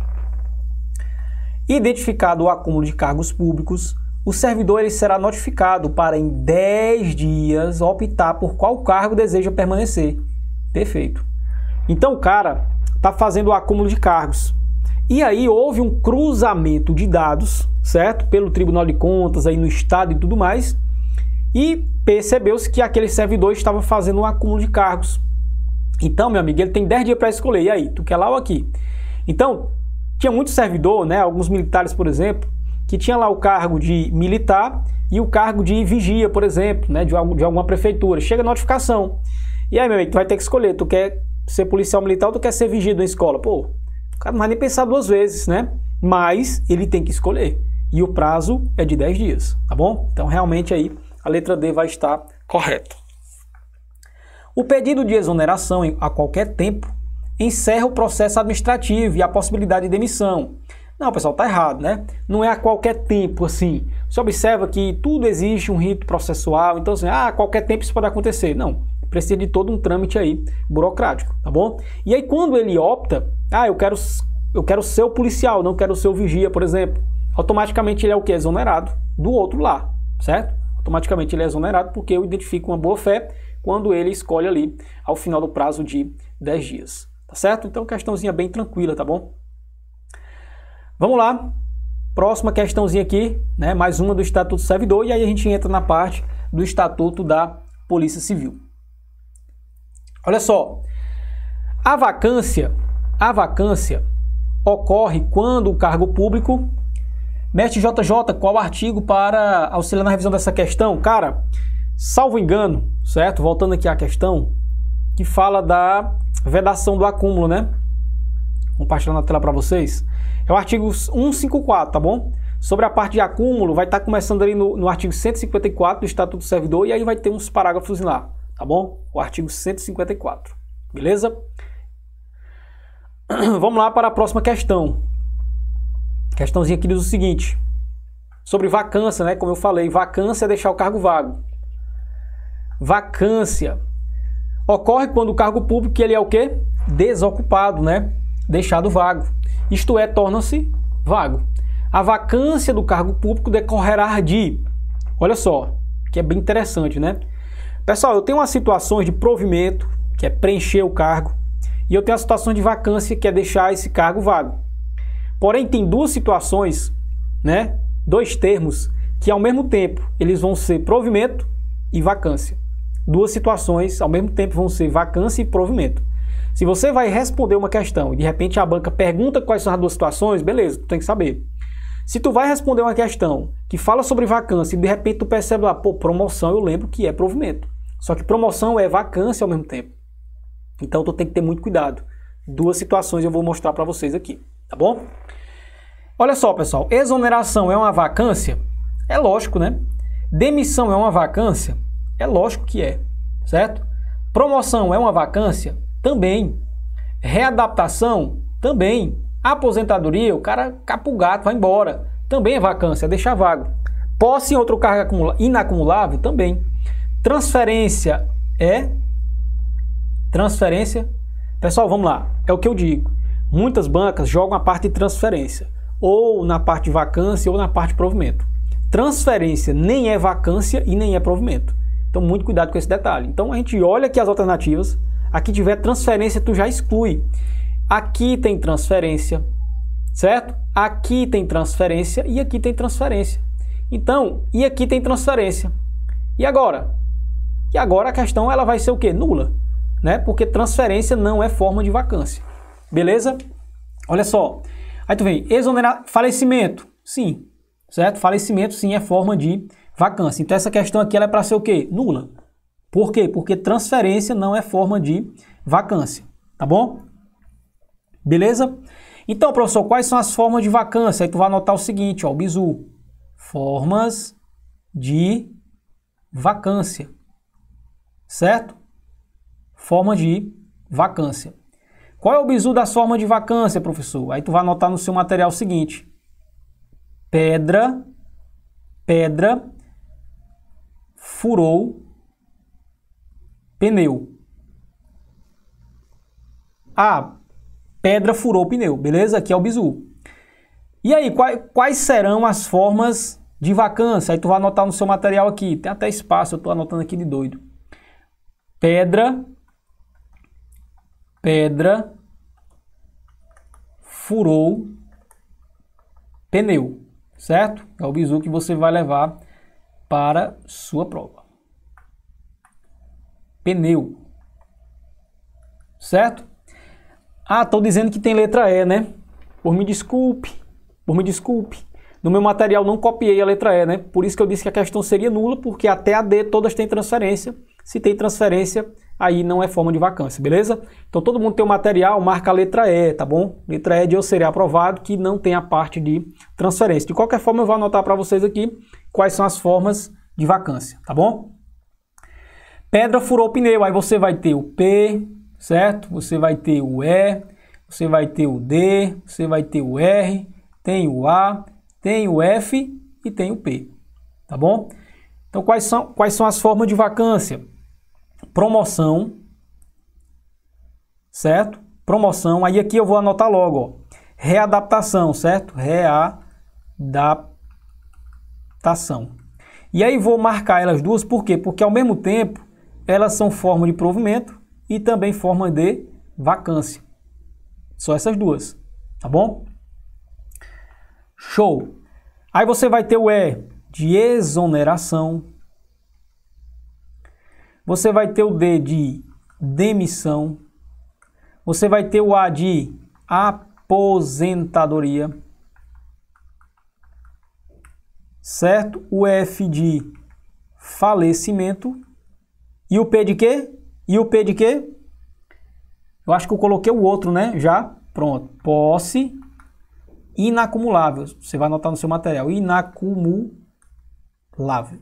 Identificado o acúmulo de cargos públicos, o servidor ele será notificado para em 10 dias optar por qual cargo deseja permanecer. Perfeito. Então o cara está fazendo o acúmulo de cargos. E aí houve um cruzamento de dados, certo? Pelo Tribunal de Contas aí no estado e tudo mais e percebeu-se que aquele servidor estava fazendo um acúmulo de cargos. Então, meu amigo, ele tem 10 dias para escolher. E aí, tu quer lá ou aqui? Então, tinha muito servidor, né, alguns militares, por exemplo, que tinha lá o cargo de militar e o cargo de vigia, por exemplo, né, de, de alguma prefeitura. Chega a notificação. E aí, meu amigo, tu vai ter que escolher. Tu quer ser policial militar ou tu quer ser vigia na escola? Pô, o cara não vai nem pensar duas vezes, né? Mas ele tem que escolher. E o prazo é de 10 dias, tá bom? Então, realmente aí a letra D vai estar correta. O pedido de exoneração a qualquer tempo encerra o processo administrativo e a possibilidade de demissão. Não, pessoal, tá errado, né? Não é a qualquer tempo assim. Você observa que tudo existe um rito processual, então assim, ah, a qualquer tempo isso pode acontecer. Não, precisa de todo um trâmite aí burocrático, tá bom? E aí quando ele opta, ah, eu quero eu quero ser o policial, não quero ser o vigia, por exemplo, automaticamente ele é o que exonerado do outro lá, certo? Automaticamente ele é exonerado porque eu identifico uma boa fé quando ele escolhe ali ao final do prazo de 10 dias. Tá certo? Então, questãozinha bem tranquila, tá bom? Vamos lá. Próxima questãozinha aqui, né? Mais uma do Estatuto do Servidor e aí a gente entra na parte do Estatuto da Polícia Civil. Olha só. A vacância, a vacância ocorre quando o cargo público Mestre JJ, qual artigo para auxiliar na revisão dessa questão? Cara, salvo engano, certo? Voltando aqui à questão, que fala da vedação do acúmulo, né? Compartilhando a tela para vocês. É o artigo 154, tá bom? Sobre a parte de acúmulo, vai estar tá começando ali no, no artigo 154 do Estatuto do Servidor e aí vai ter uns parágrafos lá, tá bom? O artigo 154, beleza? vamos lá para a próxima questão. Questãozinha que diz o seguinte: sobre vacância, né? Como eu falei, vacância é deixar o cargo vago. Vacância ocorre quando o cargo público ele é o quê? Desocupado, né? Deixado vago. Isto é, torna-se vago. A vacância do cargo público decorrerá de, olha só, que é bem interessante, né? Pessoal, eu tenho umas situações de provimento, que é preencher o cargo, e eu tenho as situações de vacância, que é deixar esse cargo vago. Porém, tem duas situações, né? Dois termos que ao mesmo tempo eles vão ser provimento e vacância. Duas situações ao mesmo tempo vão ser vacância e provimento. Se você vai responder uma questão e de repente a banca pergunta quais são as duas situações, beleza, tu tem que saber. Se tu vai responder uma questão que fala sobre vacância e de repente tu percebe lá, pô, promoção eu lembro que é provimento. Só que promoção é vacância ao mesmo tempo. Então tu tem que ter muito cuidado. Duas situações eu vou mostrar para vocês aqui, tá bom? Olha só, pessoal, exoneração é uma vacância? É lógico, né? Demissão é uma vacância? É lógico que é, certo? Promoção é uma vacância? Também. Readaptação? Também. Aposentadoria, o cara capa o gato, vai embora. Também é vacância, deixa vago. Posse em outro cargo inacumulável? Também. Transferência é transferência. Pessoal, vamos lá. É o que eu digo. Muitas bancas jogam a parte de transferência, ou na parte de vacância ou na parte de provimento. Transferência nem é vacância e nem é provimento. Então, muito cuidado com esse detalhe. Então, a gente olha aqui as alternativas. Aqui tiver transferência, tu já exclui. Aqui tem transferência, certo? Aqui tem transferência e aqui tem transferência. Então, e aqui tem transferência. E agora? E agora a questão ela vai ser o quê? Nula, né? Porque transferência não é forma de vacância. Beleza? Olha só. Aí tu vem, exonerar falecimento. Sim, certo? Falecimento sim é forma de vacância. Então essa questão aqui ela é para ser o quê? Nula. Por quê? Porque transferência não é forma de vacância, tá bom? Beleza? Então, professor, quais são as formas de vacância? Aí tu vai anotar o seguinte, ó, o bizu. Formas de vacância. Certo? Forma de vacância. Qual é o bizu das formas de vacância, professor? Aí tu vai anotar no seu material o seguinte: pedra, pedra, furou, pneu. Ah, pedra furou pneu, beleza? Aqui é o bizu. E aí, quais, quais serão as formas de vacância? Aí tu vai anotar no seu material aqui. Tem até espaço, eu estou anotando aqui de doido. Pedra, pedra, furou, pneu, certo? É o bizu que você vai levar para sua prova. Pneu, certo? Ah, estou dizendo que tem letra E, né? Por me desculpe, por me desculpe. No meu material não copiei a letra E, né? Por isso que eu disse que a questão seria nula, porque até a D todas têm transferência. Se tem transferência, aí não é forma de vacância, beleza? Então todo mundo tem o material, marca a letra E, tá bom? Letra E de eu seria aprovado, que não tem a parte de transferência. De qualquer forma, eu vou anotar para vocês aqui quais são as formas de vacância, tá bom? Pedra furou pneu, aí você vai ter o P, certo? Você vai ter o E, você vai ter o D, você vai ter o R, tem o A, tem o F e tem o P, tá bom? Então, quais são, quais são as formas de vacância? Promoção, certo? Promoção, aí aqui eu vou anotar logo, ó. Readaptação, certo? Readaptação. E aí vou marcar elas duas, por quê? Porque ao mesmo tempo elas são forma de provimento e também forma de vacância. Só essas duas, tá bom? Show! Aí você vai ter o E de exoneração. Você vai ter o D de demissão. Você vai ter o A de aposentadoria. Certo? O F de falecimento. E o P de quê? E o P de quê? Eu acho que eu coloquei o outro, né? Já. Pronto. Posse inacumulável. Você vai anotar no seu material. Inacumulável.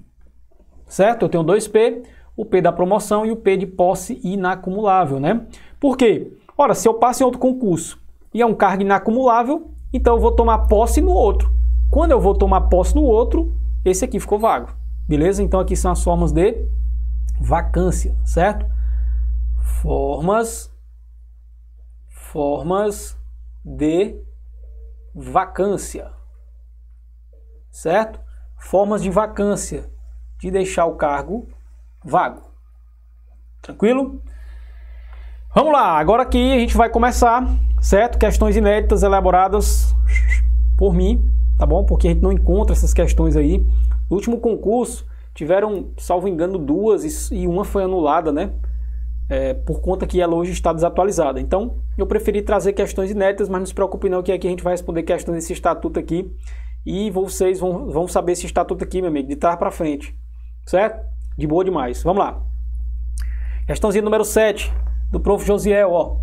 Certo? Eu tenho dois P. O P da promoção e o P de posse inacumulável, né? Por quê? Ora, se eu passo em outro concurso e é um cargo inacumulável, então eu vou tomar posse no outro. Quando eu vou tomar posse no outro, esse aqui ficou vago. Beleza? Então aqui são as formas de vacância, certo? Formas formas de vacância. Certo? Formas de vacância, de deixar o cargo vago. Tranquilo? Vamos lá, agora aqui a gente vai começar, certo? Questões inéditas elaboradas por mim, tá bom? Porque a gente não encontra essas questões aí. No último concurso tiveram, salvo engano, duas e uma foi anulada, né? É, por conta que ela hoje está desatualizada. Então, eu preferi trazer questões inéditas, mas não se preocupe não que aqui a gente vai responder questões desse estatuto aqui e vocês vão, vão saber esse estatuto aqui, meu amigo, de trás para frente, certo? De boa demais. Vamos lá. Questãozinha número 7 do prof. Josiel, ó.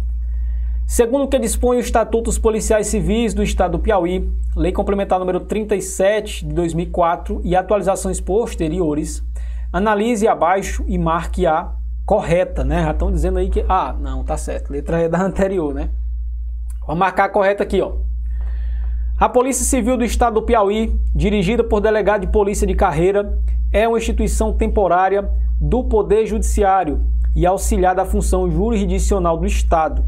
Segundo o que dispõe o Estatuto dos Policiais Civis do Estado do Piauí, Lei Complementar número 37 de 2004 e atualizações posteriores, analise abaixo e marque a correta, né? Já estão dizendo aí que ah, não, tá certo, letra é da anterior, né? Vamos marcar a correta aqui, ó. A Polícia Civil do Estado do Piauí, dirigida por delegado de polícia de carreira, é uma instituição temporária do Poder Judiciário e auxiliar da função jurisdicional do Estado.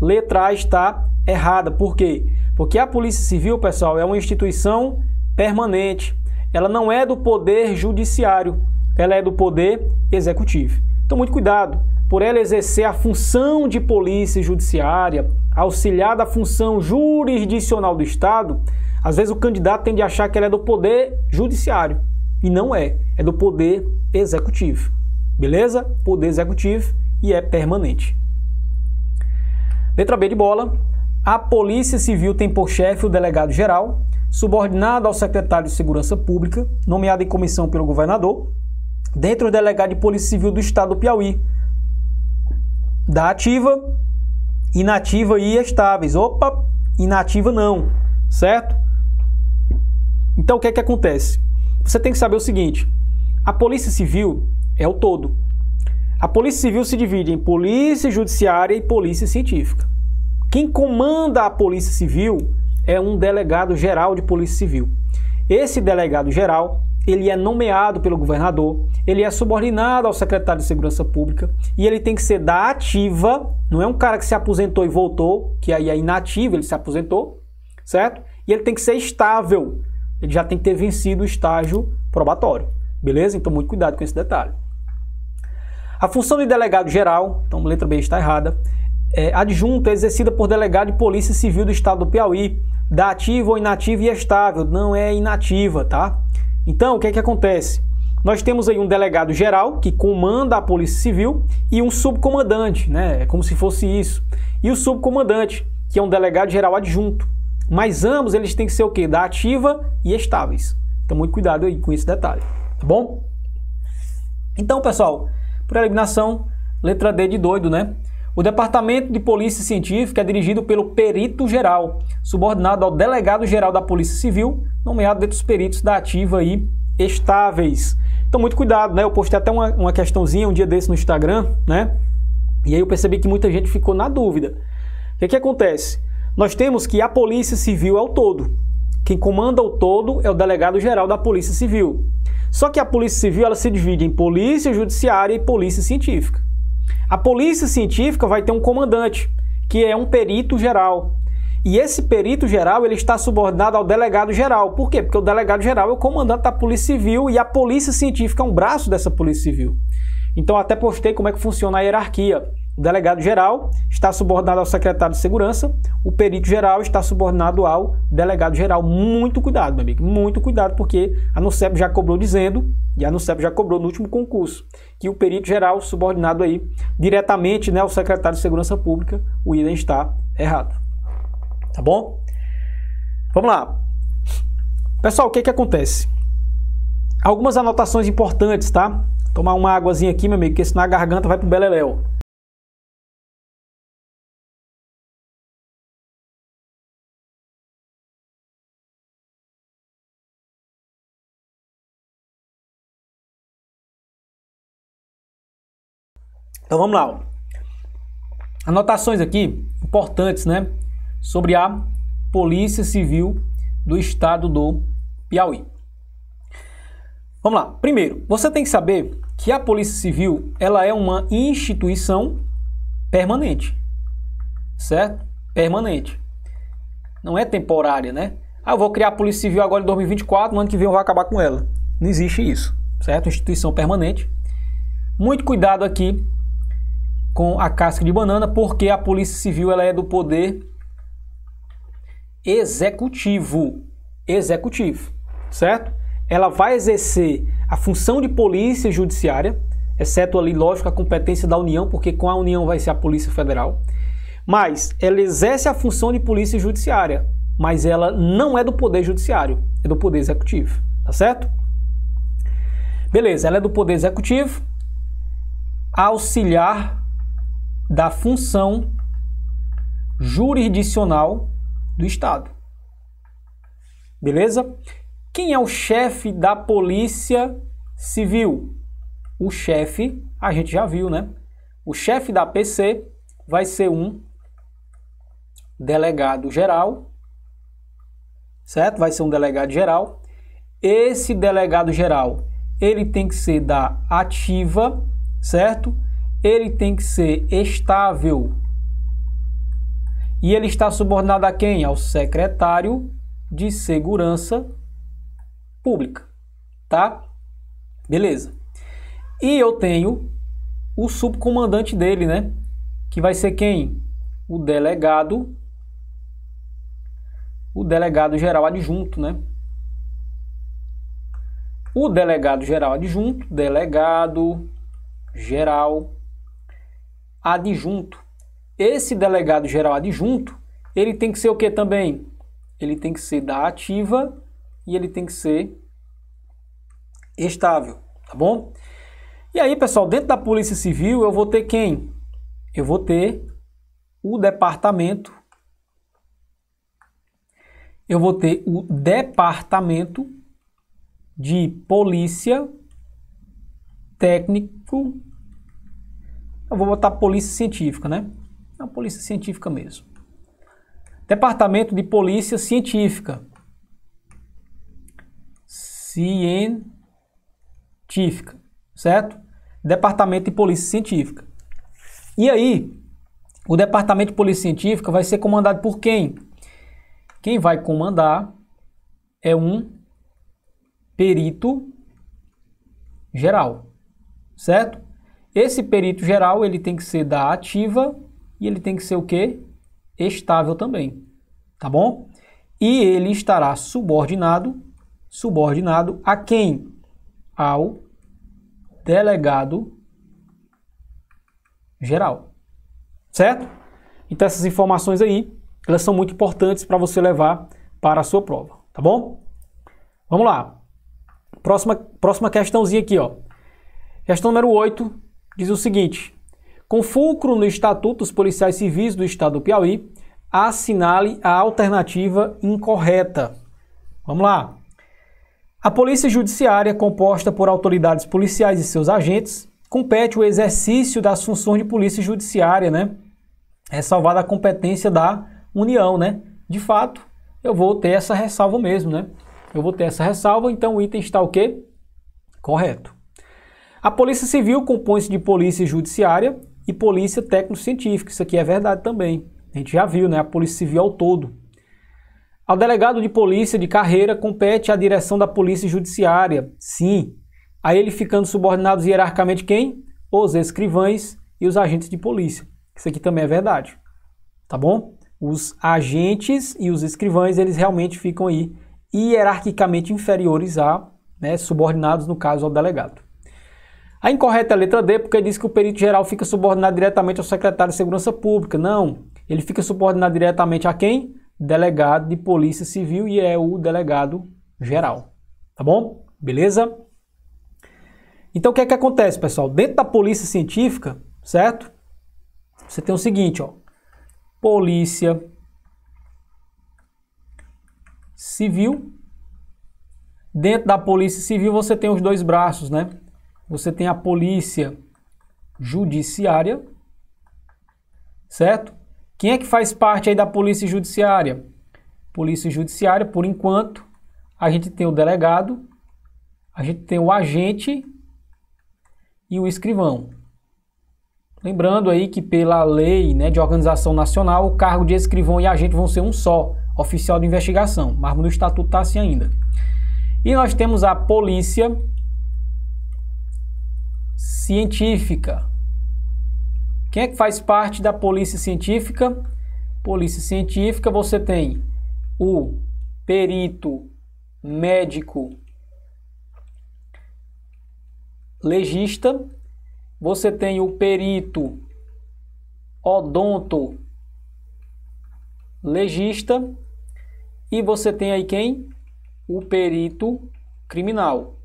Letra A está errada. Por quê? Porque a Polícia Civil, pessoal, é uma instituição permanente. Ela não é do Poder Judiciário, ela é do Poder Executivo. Então, muito cuidado. Por ela exercer a função de polícia judiciária, auxiliar da função jurisdicional do Estado, às vezes o candidato tende a achar que ela é do Poder Judiciário. E não é, é do Poder Executivo. Beleza? Poder executivo e é permanente. Letra B de bola. A Polícia Civil tem por chefe o delegado geral, subordinado ao secretário de Segurança Pública, nomeado em comissão pelo governador, dentro do delegado de Polícia Civil do Estado do Piauí, da ativa, inativa e estáveis. Opa, inativa não, certo? Então o que é que acontece? Você tem que saber o seguinte: a Polícia Civil é o todo. A Polícia Civil se divide em Polícia Judiciária e Polícia Científica. Quem comanda a Polícia Civil é um delegado geral de Polícia Civil. Esse delegado geral, ele é nomeado pelo governador, ele é subordinado ao secretário de Segurança Pública e ele tem que ser da ativa, não é um cara que se aposentou e voltou, que aí é inativo, ele se aposentou, certo? E ele tem que ser estável, ele já tem que ter vencido o estágio probatório, beleza? Então muito cuidado com esse detalhe. A função de delegado geral, então letra B está errada, é, adjunto é exercida por delegado de Polícia Civil do Estado do Piauí, da ativa ou inativa e estável, não é inativa, tá? Então, o que é que acontece? Nós temos aí um delegado geral que comanda a Polícia Civil e um subcomandante, né? É como se fosse isso. E o subcomandante, que é um delegado geral adjunto. Mas ambos eles têm que ser o quê? Da ativa e estáveis. Então, muito cuidado aí com esse detalhe, tá bom? Então, pessoal, por eliminação, letra D de doido, né? O Departamento de Polícia Científica é dirigido pelo perito geral, subordinado ao delegado geral da Polícia Civil, nomeado dentre os peritos da ativa e estáveis. Então, muito cuidado, né? Eu postei até uma, uma questãozinha um dia desse no Instagram, né? E aí eu percebi que muita gente ficou na dúvida. O que, é que acontece? Nós temos que a Polícia Civil é o todo. Quem comanda o todo é o delegado geral da Polícia Civil. Só que a Polícia Civil ela se divide em Polícia Judiciária e Polícia Científica. A Polícia Científica vai ter um comandante, que é um perito geral. E esse perito geral ele está subordinado ao delegado geral. Por quê? Porque o delegado geral é o comandante da Polícia Civil e a Polícia Científica é um braço dessa Polícia Civil. Então até postei como é que funciona a hierarquia. O delegado geral está subordinado ao secretário de segurança, o perito geral está subordinado ao delegado geral. Muito cuidado, meu amigo, muito cuidado, porque a NUCEP já cobrou dizendo, e a NUCEP já cobrou no último concurso, que o perito geral subordinado aí diretamente né, ao secretário de segurança pública, o item está errado. Tá bom? Vamos lá. Pessoal, o que, que acontece? Algumas anotações importantes, tá? Tomar uma águazinha aqui, meu amigo, porque senão a garganta vai pro beleléu. Então vamos lá. Anotações aqui importantes, né? sobre a Polícia Civil do Estado do Piauí. Vamos lá. Primeiro, você tem que saber que a Polícia Civil ela é uma instituição permanente, certo? Permanente. Não é temporária, né? Ah, eu vou criar a Polícia Civil agora em 2024, no ano que vem eu vou acabar com ela. Não existe isso, certo? Instituição permanente. Muito cuidado aqui com a casca de banana, porque a Polícia Civil ela é do poder executivo. Executivo, certo? Ela vai exercer a função de polícia judiciária, exceto ali, lógico, a competência da União, porque com a União vai ser a Polícia Federal. Mas ela exerce a função de polícia judiciária, mas ela não é do poder judiciário, é do poder executivo, tá certo? Beleza, ela é do poder executivo, auxiliar da função jurisdicional do Estado. Beleza? Quem é o chefe da Polícia Civil? O chefe, a gente já viu, né? O chefe da PC vai ser um delegado geral, certo? Vai ser um delegado geral. Esse delegado geral, ele tem que ser da ativa, certo? Ele tem que ser estável. E ele está subordinado a quem? Ao secretário de Segurança Pública, tá? Beleza. E eu tenho o subcomandante dele, né? Que vai ser quem? O delegado o delegado geral adjunto, né? O delegado geral adjunto, delegado geral adjunto. Esse delegado geral adjunto, ele tem que ser o que também? Ele tem que ser da ativa e ele tem que ser estável, tá bom? E aí, pessoal, dentro da Polícia Civil eu vou ter quem? Eu vou ter o departamento eu vou ter o departamento de polícia técnico eu vou botar polícia científica, né? É uma polícia científica mesmo. Departamento de Polícia Científica. Científica, certo? Departamento de Polícia Científica. E aí, o Departamento de Polícia Científica vai ser comandado por quem? Quem vai comandar é um perito geral, certo? Esse perito geral ele tem que ser da ativa e ele tem que ser o que? Estável também, tá bom? E ele estará subordinado, subordinado a quem? Ao delegado geral, certo? Então essas informações aí, elas são muito importantes para você levar para a sua prova, tá bom? Vamos lá. Próxima, próxima questãozinha aqui, ó. Questão número 8 diz o seguinte: com fulcro no Estatuto dos Policiais Civis do Estado do Piauí, assinale a alternativa incorreta. Vamos lá. A Polícia Judiciária, composta por autoridades policiais e seus agentes, compete o exercício das funções de polícia judiciária, né? Ressalvada a competência da União, né? De fato, eu vou ter essa ressalva mesmo, né? Eu vou ter essa ressalva, então o item está o quê? Correto. A Polícia Civil compõe-se de polícia judiciária e polícia técnico-científica. Isso aqui é verdade também. A gente já viu, né? A Polícia Civil ao todo. Ao delegado de polícia de carreira compete a direção da Polícia Judiciária. Sim. A ele ficando subordinados hierarquicamente quem? Os escrivães e os agentes de polícia. Isso aqui também é verdade. Tá bom? Os agentes e os escrivães, eles realmente ficam aí hierarquicamente inferiores a, né, subordinados, no caso, ao delegado. A incorreta é a letra D, porque diz que o perito geral fica subordinado diretamente ao secretário de Segurança Pública. Não, ele fica subordinado diretamente a quem? Delegado de Polícia Civil e é o delegado geral. Tá bom? Beleza? Então o que é que acontece, pessoal? Dentro da polícia científica, certo? Você tem o seguinte, ó. Polícia civil. Dentro da polícia civil você tem os dois braços, né? Você tem a polícia judiciária, certo? Quem é que faz parte aí da Polícia Judiciária? Polícia Judiciária, por enquanto, a gente tem o delegado, a gente tem o agente e o escrivão. Lembrando aí que pela lei né, de organização nacional, o cargo de escrivão e agente vão ser um só, oficial de investigação, mas no estatuto está assim ainda. E nós temos a polícia científica. Quem é que faz parte da polícia científica? Polícia científica, você tem o perito médico legista, você tem o perito odonto legista e você tem aí quem? O perito criminal.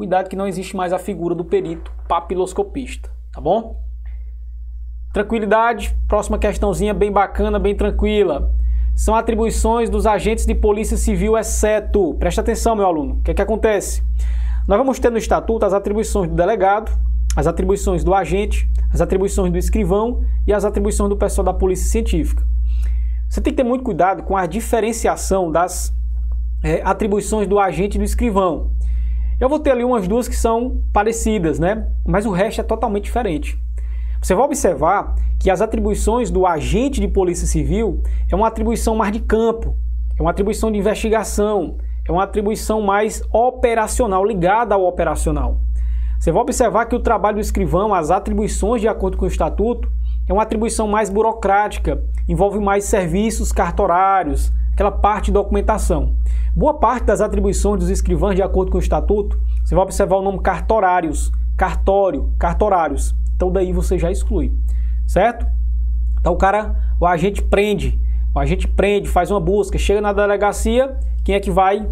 Cuidado que não existe mais a figura do perito papiloscopista, tá bom? Tranquilidade, próxima questãozinha bem bacana, bem tranquila. São atribuições dos agentes de polícia civil, exceto. Presta atenção, meu aluno. O que, é que acontece? Nós vamos ter no estatuto as atribuições do delegado, as atribuições do agente, as atribuições do escrivão e as atribuições do pessoal da polícia científica. Você tem que ter muito cuidado com a diferenciação das é, atribuições do agente e do escrivão. Eu vou ter ali umas duas que são parecidas, né? Mas o resto é totalmente diferente. Você vai observar que as atribuições do agente de polícia civil é uma atribuição mais de campo, é uma atribuição de investigação, é uma atribuição mais operacional, ligada ao operacional. Você vai observar que o trabalho do escrivão, as atribuições de acordo com o estatuto, é uma atribuição mais burocrática, envolve mais serviços cartorários, aquela parte de documentação. Boa parte das atribuições dos escrivães, de acordo com o estatuto, você vai observar o nome cartorários, cartório, cartorários. Então daí você já exclui, certo? Então o cara, o agente prende, o agente prende, faz uma busca, chega na delegacia, quem é que vai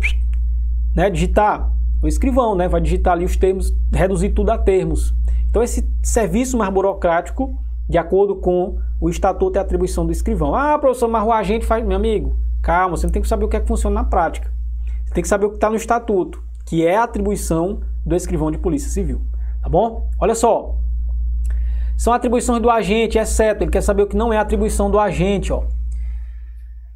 né, digitar? O escrivão, né? Vai digitar ali os termos, reduzir tudo a termos. Então esse serviço mais burocrático, de acordo com o estatuto e atribuição do escrivão. Ah, professor, mas o agente faz, meu amigo, Calma, você não tem que saber o que é que funciona na prática. Você tem que saber o que está no estatuto, que é a atribuição do escrivão de polícia civil. Tá bom? Olha só. São atribuições do agente, exceto ele quer saber o que não é atribuição do agente, ó.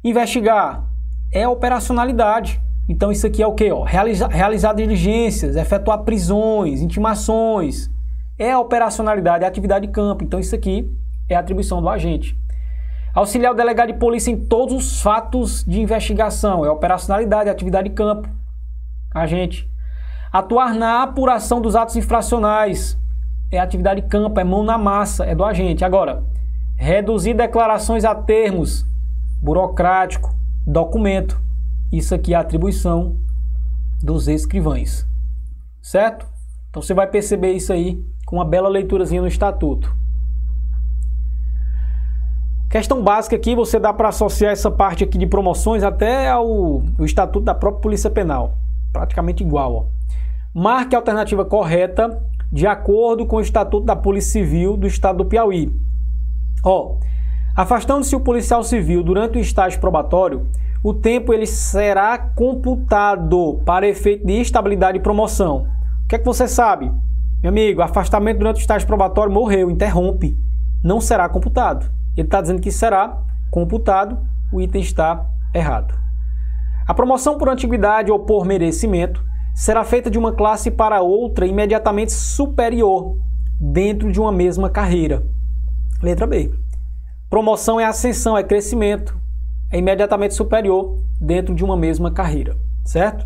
Investigar é operacionalidade. Então isso aqui é o que? Realizar, realizar diligências, efetuar prisões, intimações. É operacionalidade, é atividade de campo. Então isso aqui é atribuição do agente. Auxiliar o delegado de polícia em todos os fatos de investigação, é operacionalidade, é atividade de campo. Agente. Atuar na apuração dos atos infracionais, é atividade de campo, é mão na massa, é do agente. Agora, reduzir declarações a termos, burocrático, documento. Isso aqui é atribuição dos escrivães. Certo? Então você vai perceber isso aí com uma bela leiturazinha no estatuto. Questão básica aqui, você dá para associar essa parte aqui de promoções até ao, ao estatuto da própria Polícia Penal. Praticamente igual. Ó. Marque a alternativa correta de acordo com o estatuto da Polícia Civil do Estado do Piauí. Ó, afastando-se o policial civil durante o estágio probatório, o tempo ele será computado para efeito de estabilidade e promoção. O que é que você sabe? Meu amigo, afastamento durante o estágio probatório morreu, interrompe. Não será computado. Ele está dizendo que será computado, o item está errado. A promoção por antiguidade ou por merecimento será feita de uma classe para outra imediatamente superior, dentro de uma mesma carreira. Letra B. Promoção é ascensão, é crescimento, é imediatamente superior dentro de uma mesma carreira, certo?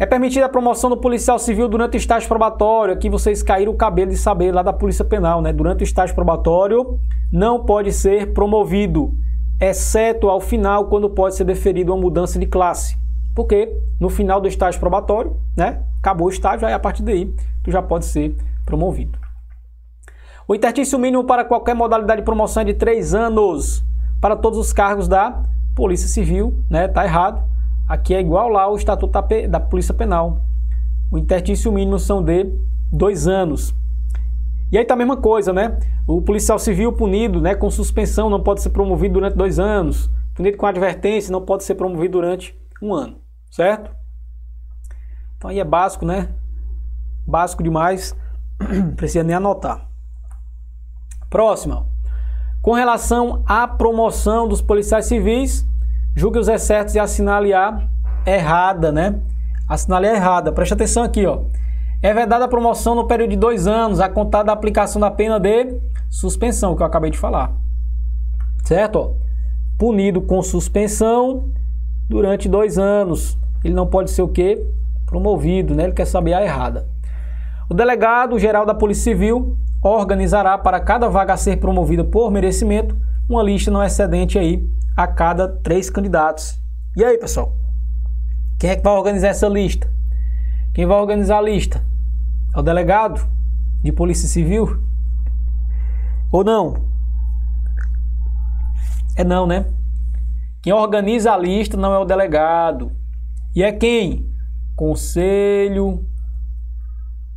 É permitida a promoção do policial civil durante o estágio probatório. Aqui vocês caíram o cabelo de saber lá da Polícia Penal, né? Durante o estágio probatório não pode ser promovido, exceto ao final, quando pode ser deferido uma mudança de classe. Porque no final do estágio probatório, né? Acabou o estágio, aí a partir daí tu já pode ser promovido. O interstício mínimo para qualquer modalidade de promoção é de 3 anos para todos os cargos da Polícia Civil, né? Tá errado. Aqui é igual lá o Estatuto da Polícia Penal. O interstício mínimo são de dois anos. E aí tá a mesma coisa, né? O policial civil punido né, com suspensão não pode ser promovido durante dois anos. Punido com advertência não pode ser promovido durante um ano, certo? Então aí é básico, né? Básico demais, precisa nem anotar. Próxima. Com relação à promoção dos policiais civis, julgue os excetos e assinale a errada, né? Assinale a errada. Preste atenção aqui, ó. É vedada a promoção no período de dois anos, a contar da aplicação da pena de suspensão, que eu acabei de falar. Certo? Punido com suspensão durante dois anos. Ele não pode ser o quê? Promovido, né? Ele quer saber a errada. O delegado geral da Polícia Civil organizará para cada vaga a ser promovida por merecimento uma lista não excedente aí a cada três candidatos. E aí, pessoal? Quem é que vai organizar essa lista? Quem vai organizar a lista? É o delegado de Polícia Civil? Ou não? É não, né? Quem organiza a lista não é o delegado. E é quem? Conselho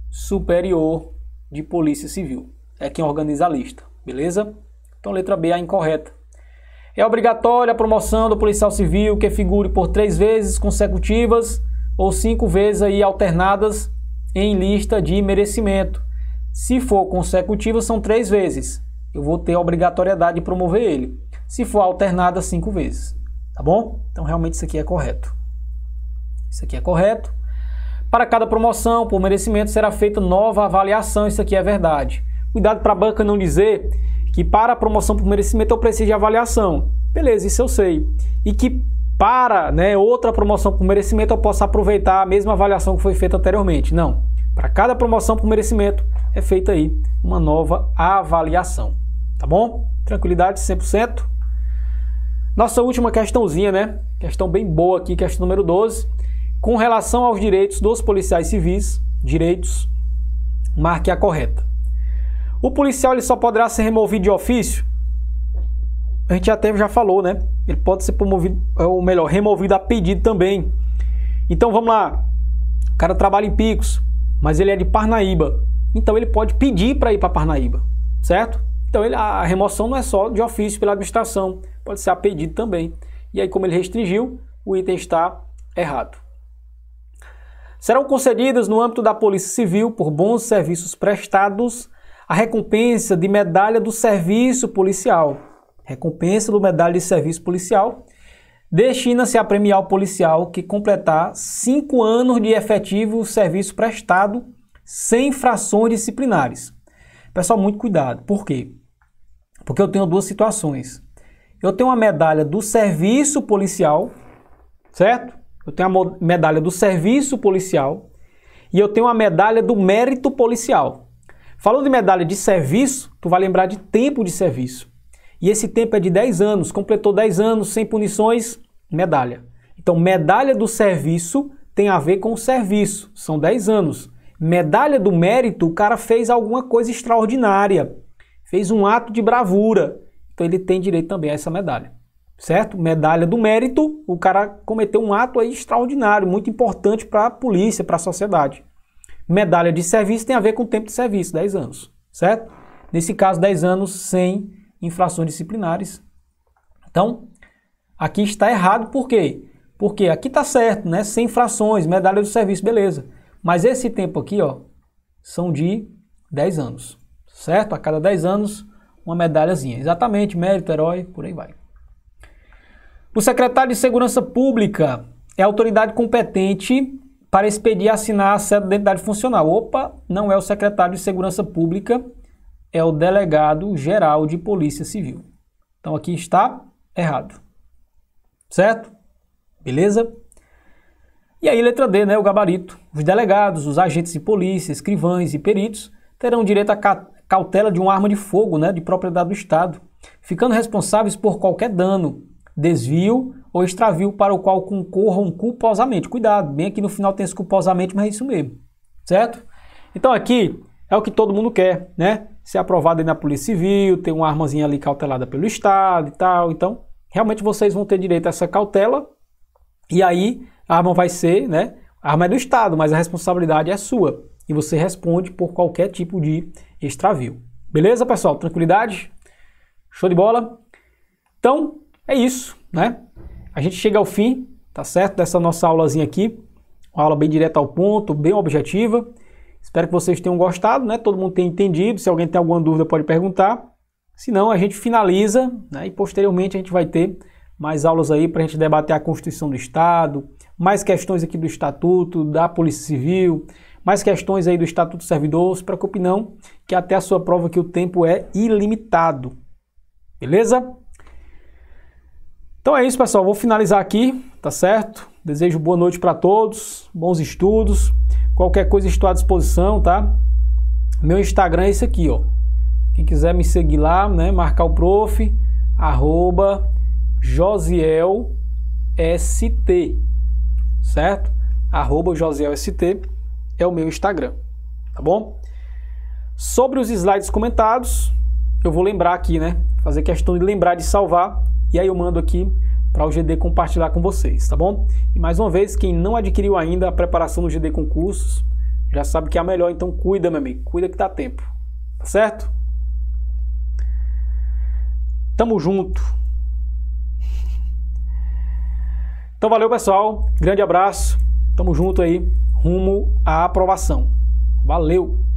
Superior de Polícia Civil. É quem organiza a lista, beleza? Então, letra B é a incorreta. É obrigatória a promoção do policial civil que figure por três vezes consecutivas ou cinco vezes aí alternadas em lista de merecimento. Se for consecutiva, são três vezes. Eu vou ter a obrigatoriedade de promover ele. Se for alternada, cinco vezes. Tá bom? Então, realmente, isso aqui é correto. Isso aqui é correto. Para cada promoção por merecimento será feita nova avaliação. Isso aqui é verdade. Cuidado para a banca não dizer que para a promoção por merecimento eu preciso de avaliação. Beleza, isso eu sei. E que para né, outra promoção por merecimento eu posso aproveitar a mesma avaliação que foi feita anteriormente. Não. Para cada promoção por merecimento é feita aí uma nova avaliação. Tá bom? Tranquilidade 100%. Nossa última questãozinha, né? Questão bem boa aqui, questão número 12. Com relação aos direitos dos policiais civis, direitos, marque a correta. O policial ele só poderá ser removido de ofício a gente até já falou, né? Ele pode ser promovido, ou melhor, removido a pedido também. Então vamos lá. O cara trabalha em Picos, mas ele é de Parnaíba. Então ele pode pedir para ir para Parnaíba, certo? Então ele, a remoção não é só de ofício pela administração, pode ser a pedido também. E aí, como ele restringiu, o item está errado. Serão concedidas no âmbito da Polícia Civil por bons serviços prestados a recompensa de medalha do serviço policial recompensa do medalha de serviço policial, destina-se a premiar o policial que completar cinco anos de efetivo serviço prestado sem infrações disciplinares. Pessoal, muito cuidado. Por quê? Porque eu tenho duas situações. Eu tenho uma medalha do serviço policial, certo? Eu tenho a medalha do serviço policial e eu tenho a medalha do mérito policial. Falando de medalha de serviço, tu vai lembrar de tempo de serviço. E esse tempo é de 10 anos, completou 10 anos sem punições, medalha. Então, medalha do serviço tem a ver com o serviço, são 10 anos. Medalha do mérito, o cara fez alguma coisa extraordinária, fez um ato de bravura, então ele tem direito também a essa medalha. Certo? Medalha do mérito, o cara cometeu um ato extraordinário, muito importante para a polícia, para a sociedade. Medalha de serviço tem a ver com o tempo de serviço, 10 anos, certo? Nesse caso, 10 anos sem infrações disciplinares. Então, aqui está errado por quê? Porque aqui está certo, né? Sem infrações, medalha do serviço, beleza. Mas esse tempo aqui, ó, são de 10 anos, certo? A cada 10 anos, uma medalhazinha. Exatamente, mérito, herói, por aí vai. O secretário de Segurança Pública é autoridade competente para expedir e assinar a cédula de identidade funcional. Opa, não é o secretário de Segurança Pública, é o delegado geral de Polícia Civil. Então aqui está errado. Certo? Beleza? E aí, letra D, né, o gabarito. Os delegados, os agentes de polícia, escrivães e peritos terão direito à cautela de uma arma de fogo, né, de propriedade do Estado, ficando responsáveis por qualquer dano, desvio ou extravio para o qual concorram culposamente. Cuidado, bem aqui no final tem esse culposamente, mas é isso mesmo, certo? Então aqui é o que todo mundo quer, né? Ser aprovado aí na Polícia Civil, ter uma armazinha ali cautelada pelo Estado e tal. Então, realmente vocês vão ter direito a essa cautela. E aí, a arma vai ser, né? A arma é do Estado, mas a responsabilidade é sua. E você responde por qualquer tipo de extravio. Beleza, pessoal? Tranquilidade? Show de bola? Então, é isso, né? A gente chega ao fim, tá certo? Dessa nossa aulazinha aqui. Uma aula bem direta ao ponto, bem objetiva. Espero que vocês tenham gostado, né? Todo mundo tenha entendido. Se alguém tem alguma dúvida, pode perguntar. Se não, a gente finaliza né, e posteriormente a gente vai ter mais aulas aí para a gente debater a Constituição do Estado, mais questões aqui do Estatuto, da Polícia Civil, mais questões aí do Estatuto do Servidor. Se preocupe não, que até a sua prova que o tempo é ilimitado. Beleza? Então é isso, pessoal. Vou finalizar aqui, tá certo? Desejo boa noite para todos, bons estudos. Qualquer coisa estou à disposição, tá? Meu Instagram é esse aqui, ó. Quem quiser me seguir lá, né? Marcar o prof, arroba Josiel ST, certo? Arroba Josiel ST é o meu Instagram, tá bom? Sobre os slides comentados, eu vou lembrar aqui, né? Fazer questão de lembrar de salvar e aí eu mando aqui para o GD compartilhar com vocês, tá bom? E mais uma vez, quem não adquiriu ainda a preparação do GD Concursos, já sabe que é a melhor, então cuida, meu amigo, cuida que dá tempo, tá certo? Tamo junto. Então valeu, pessoal. Grande abraço. Tamo junto aí, rumo à aprovação. Valeu!